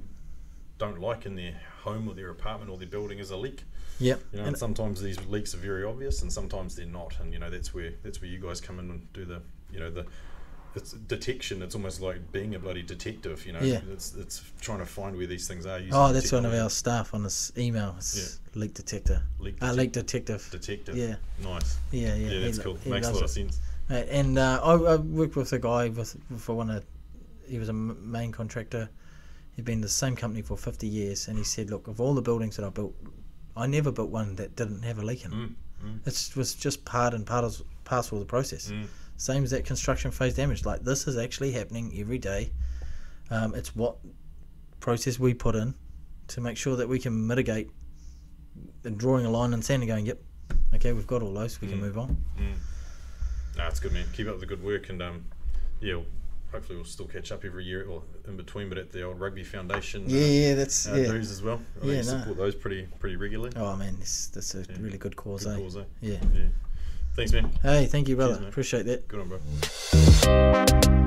don't like in their home or their apartment or their building is a leak. yep. You know, and and sometimes these leaks are very obvious, and sometimes they're not. And you know, that's where that's where you guys come in and do the, you know, the. It's detection. It's almost like being a bloody detective. You know, Yeah. it's it's trying to find where these things are. oh, that's one of our staff on this email. It's leak detector. leak, Uh, leak detective. detective. Yeah, Nice. yeah, yeah. Yeah, that's lo- cool. he Makes a lot of sense. Right, and uh, I, I worked with a guy with for one of he was a main contractor. He'd been in the same company for fifty years, and he said, "Look, of all the buildings that I built, I never built one that didn't have a leak in it. Mm, mm, It was just part and part of parcel of the process. mm, Same as that construction phase damage. Like this is actually happening every day. Um, it's what process we put in to make sure that we can mitigate and drawing a line and sand and going, yep, okay, we've got all those, we can Mm. move on. mm. Nah, it's good, man. Keep up the good work, and um, yeah, hopefully we'll still catch up every year or in between, but at the old Rugby Foundation. Yeah, uh, yeah, that's uh, yeah. dues as well. I Yeah, think you no. support those pretty pretty regularly. Oh man, this is a Yeah. really good cause, Good eh? cause, eh? Yeah. Yeah. Thanks, man. Hey, thank you, brother. mate. Appreciate that. Good on, bro.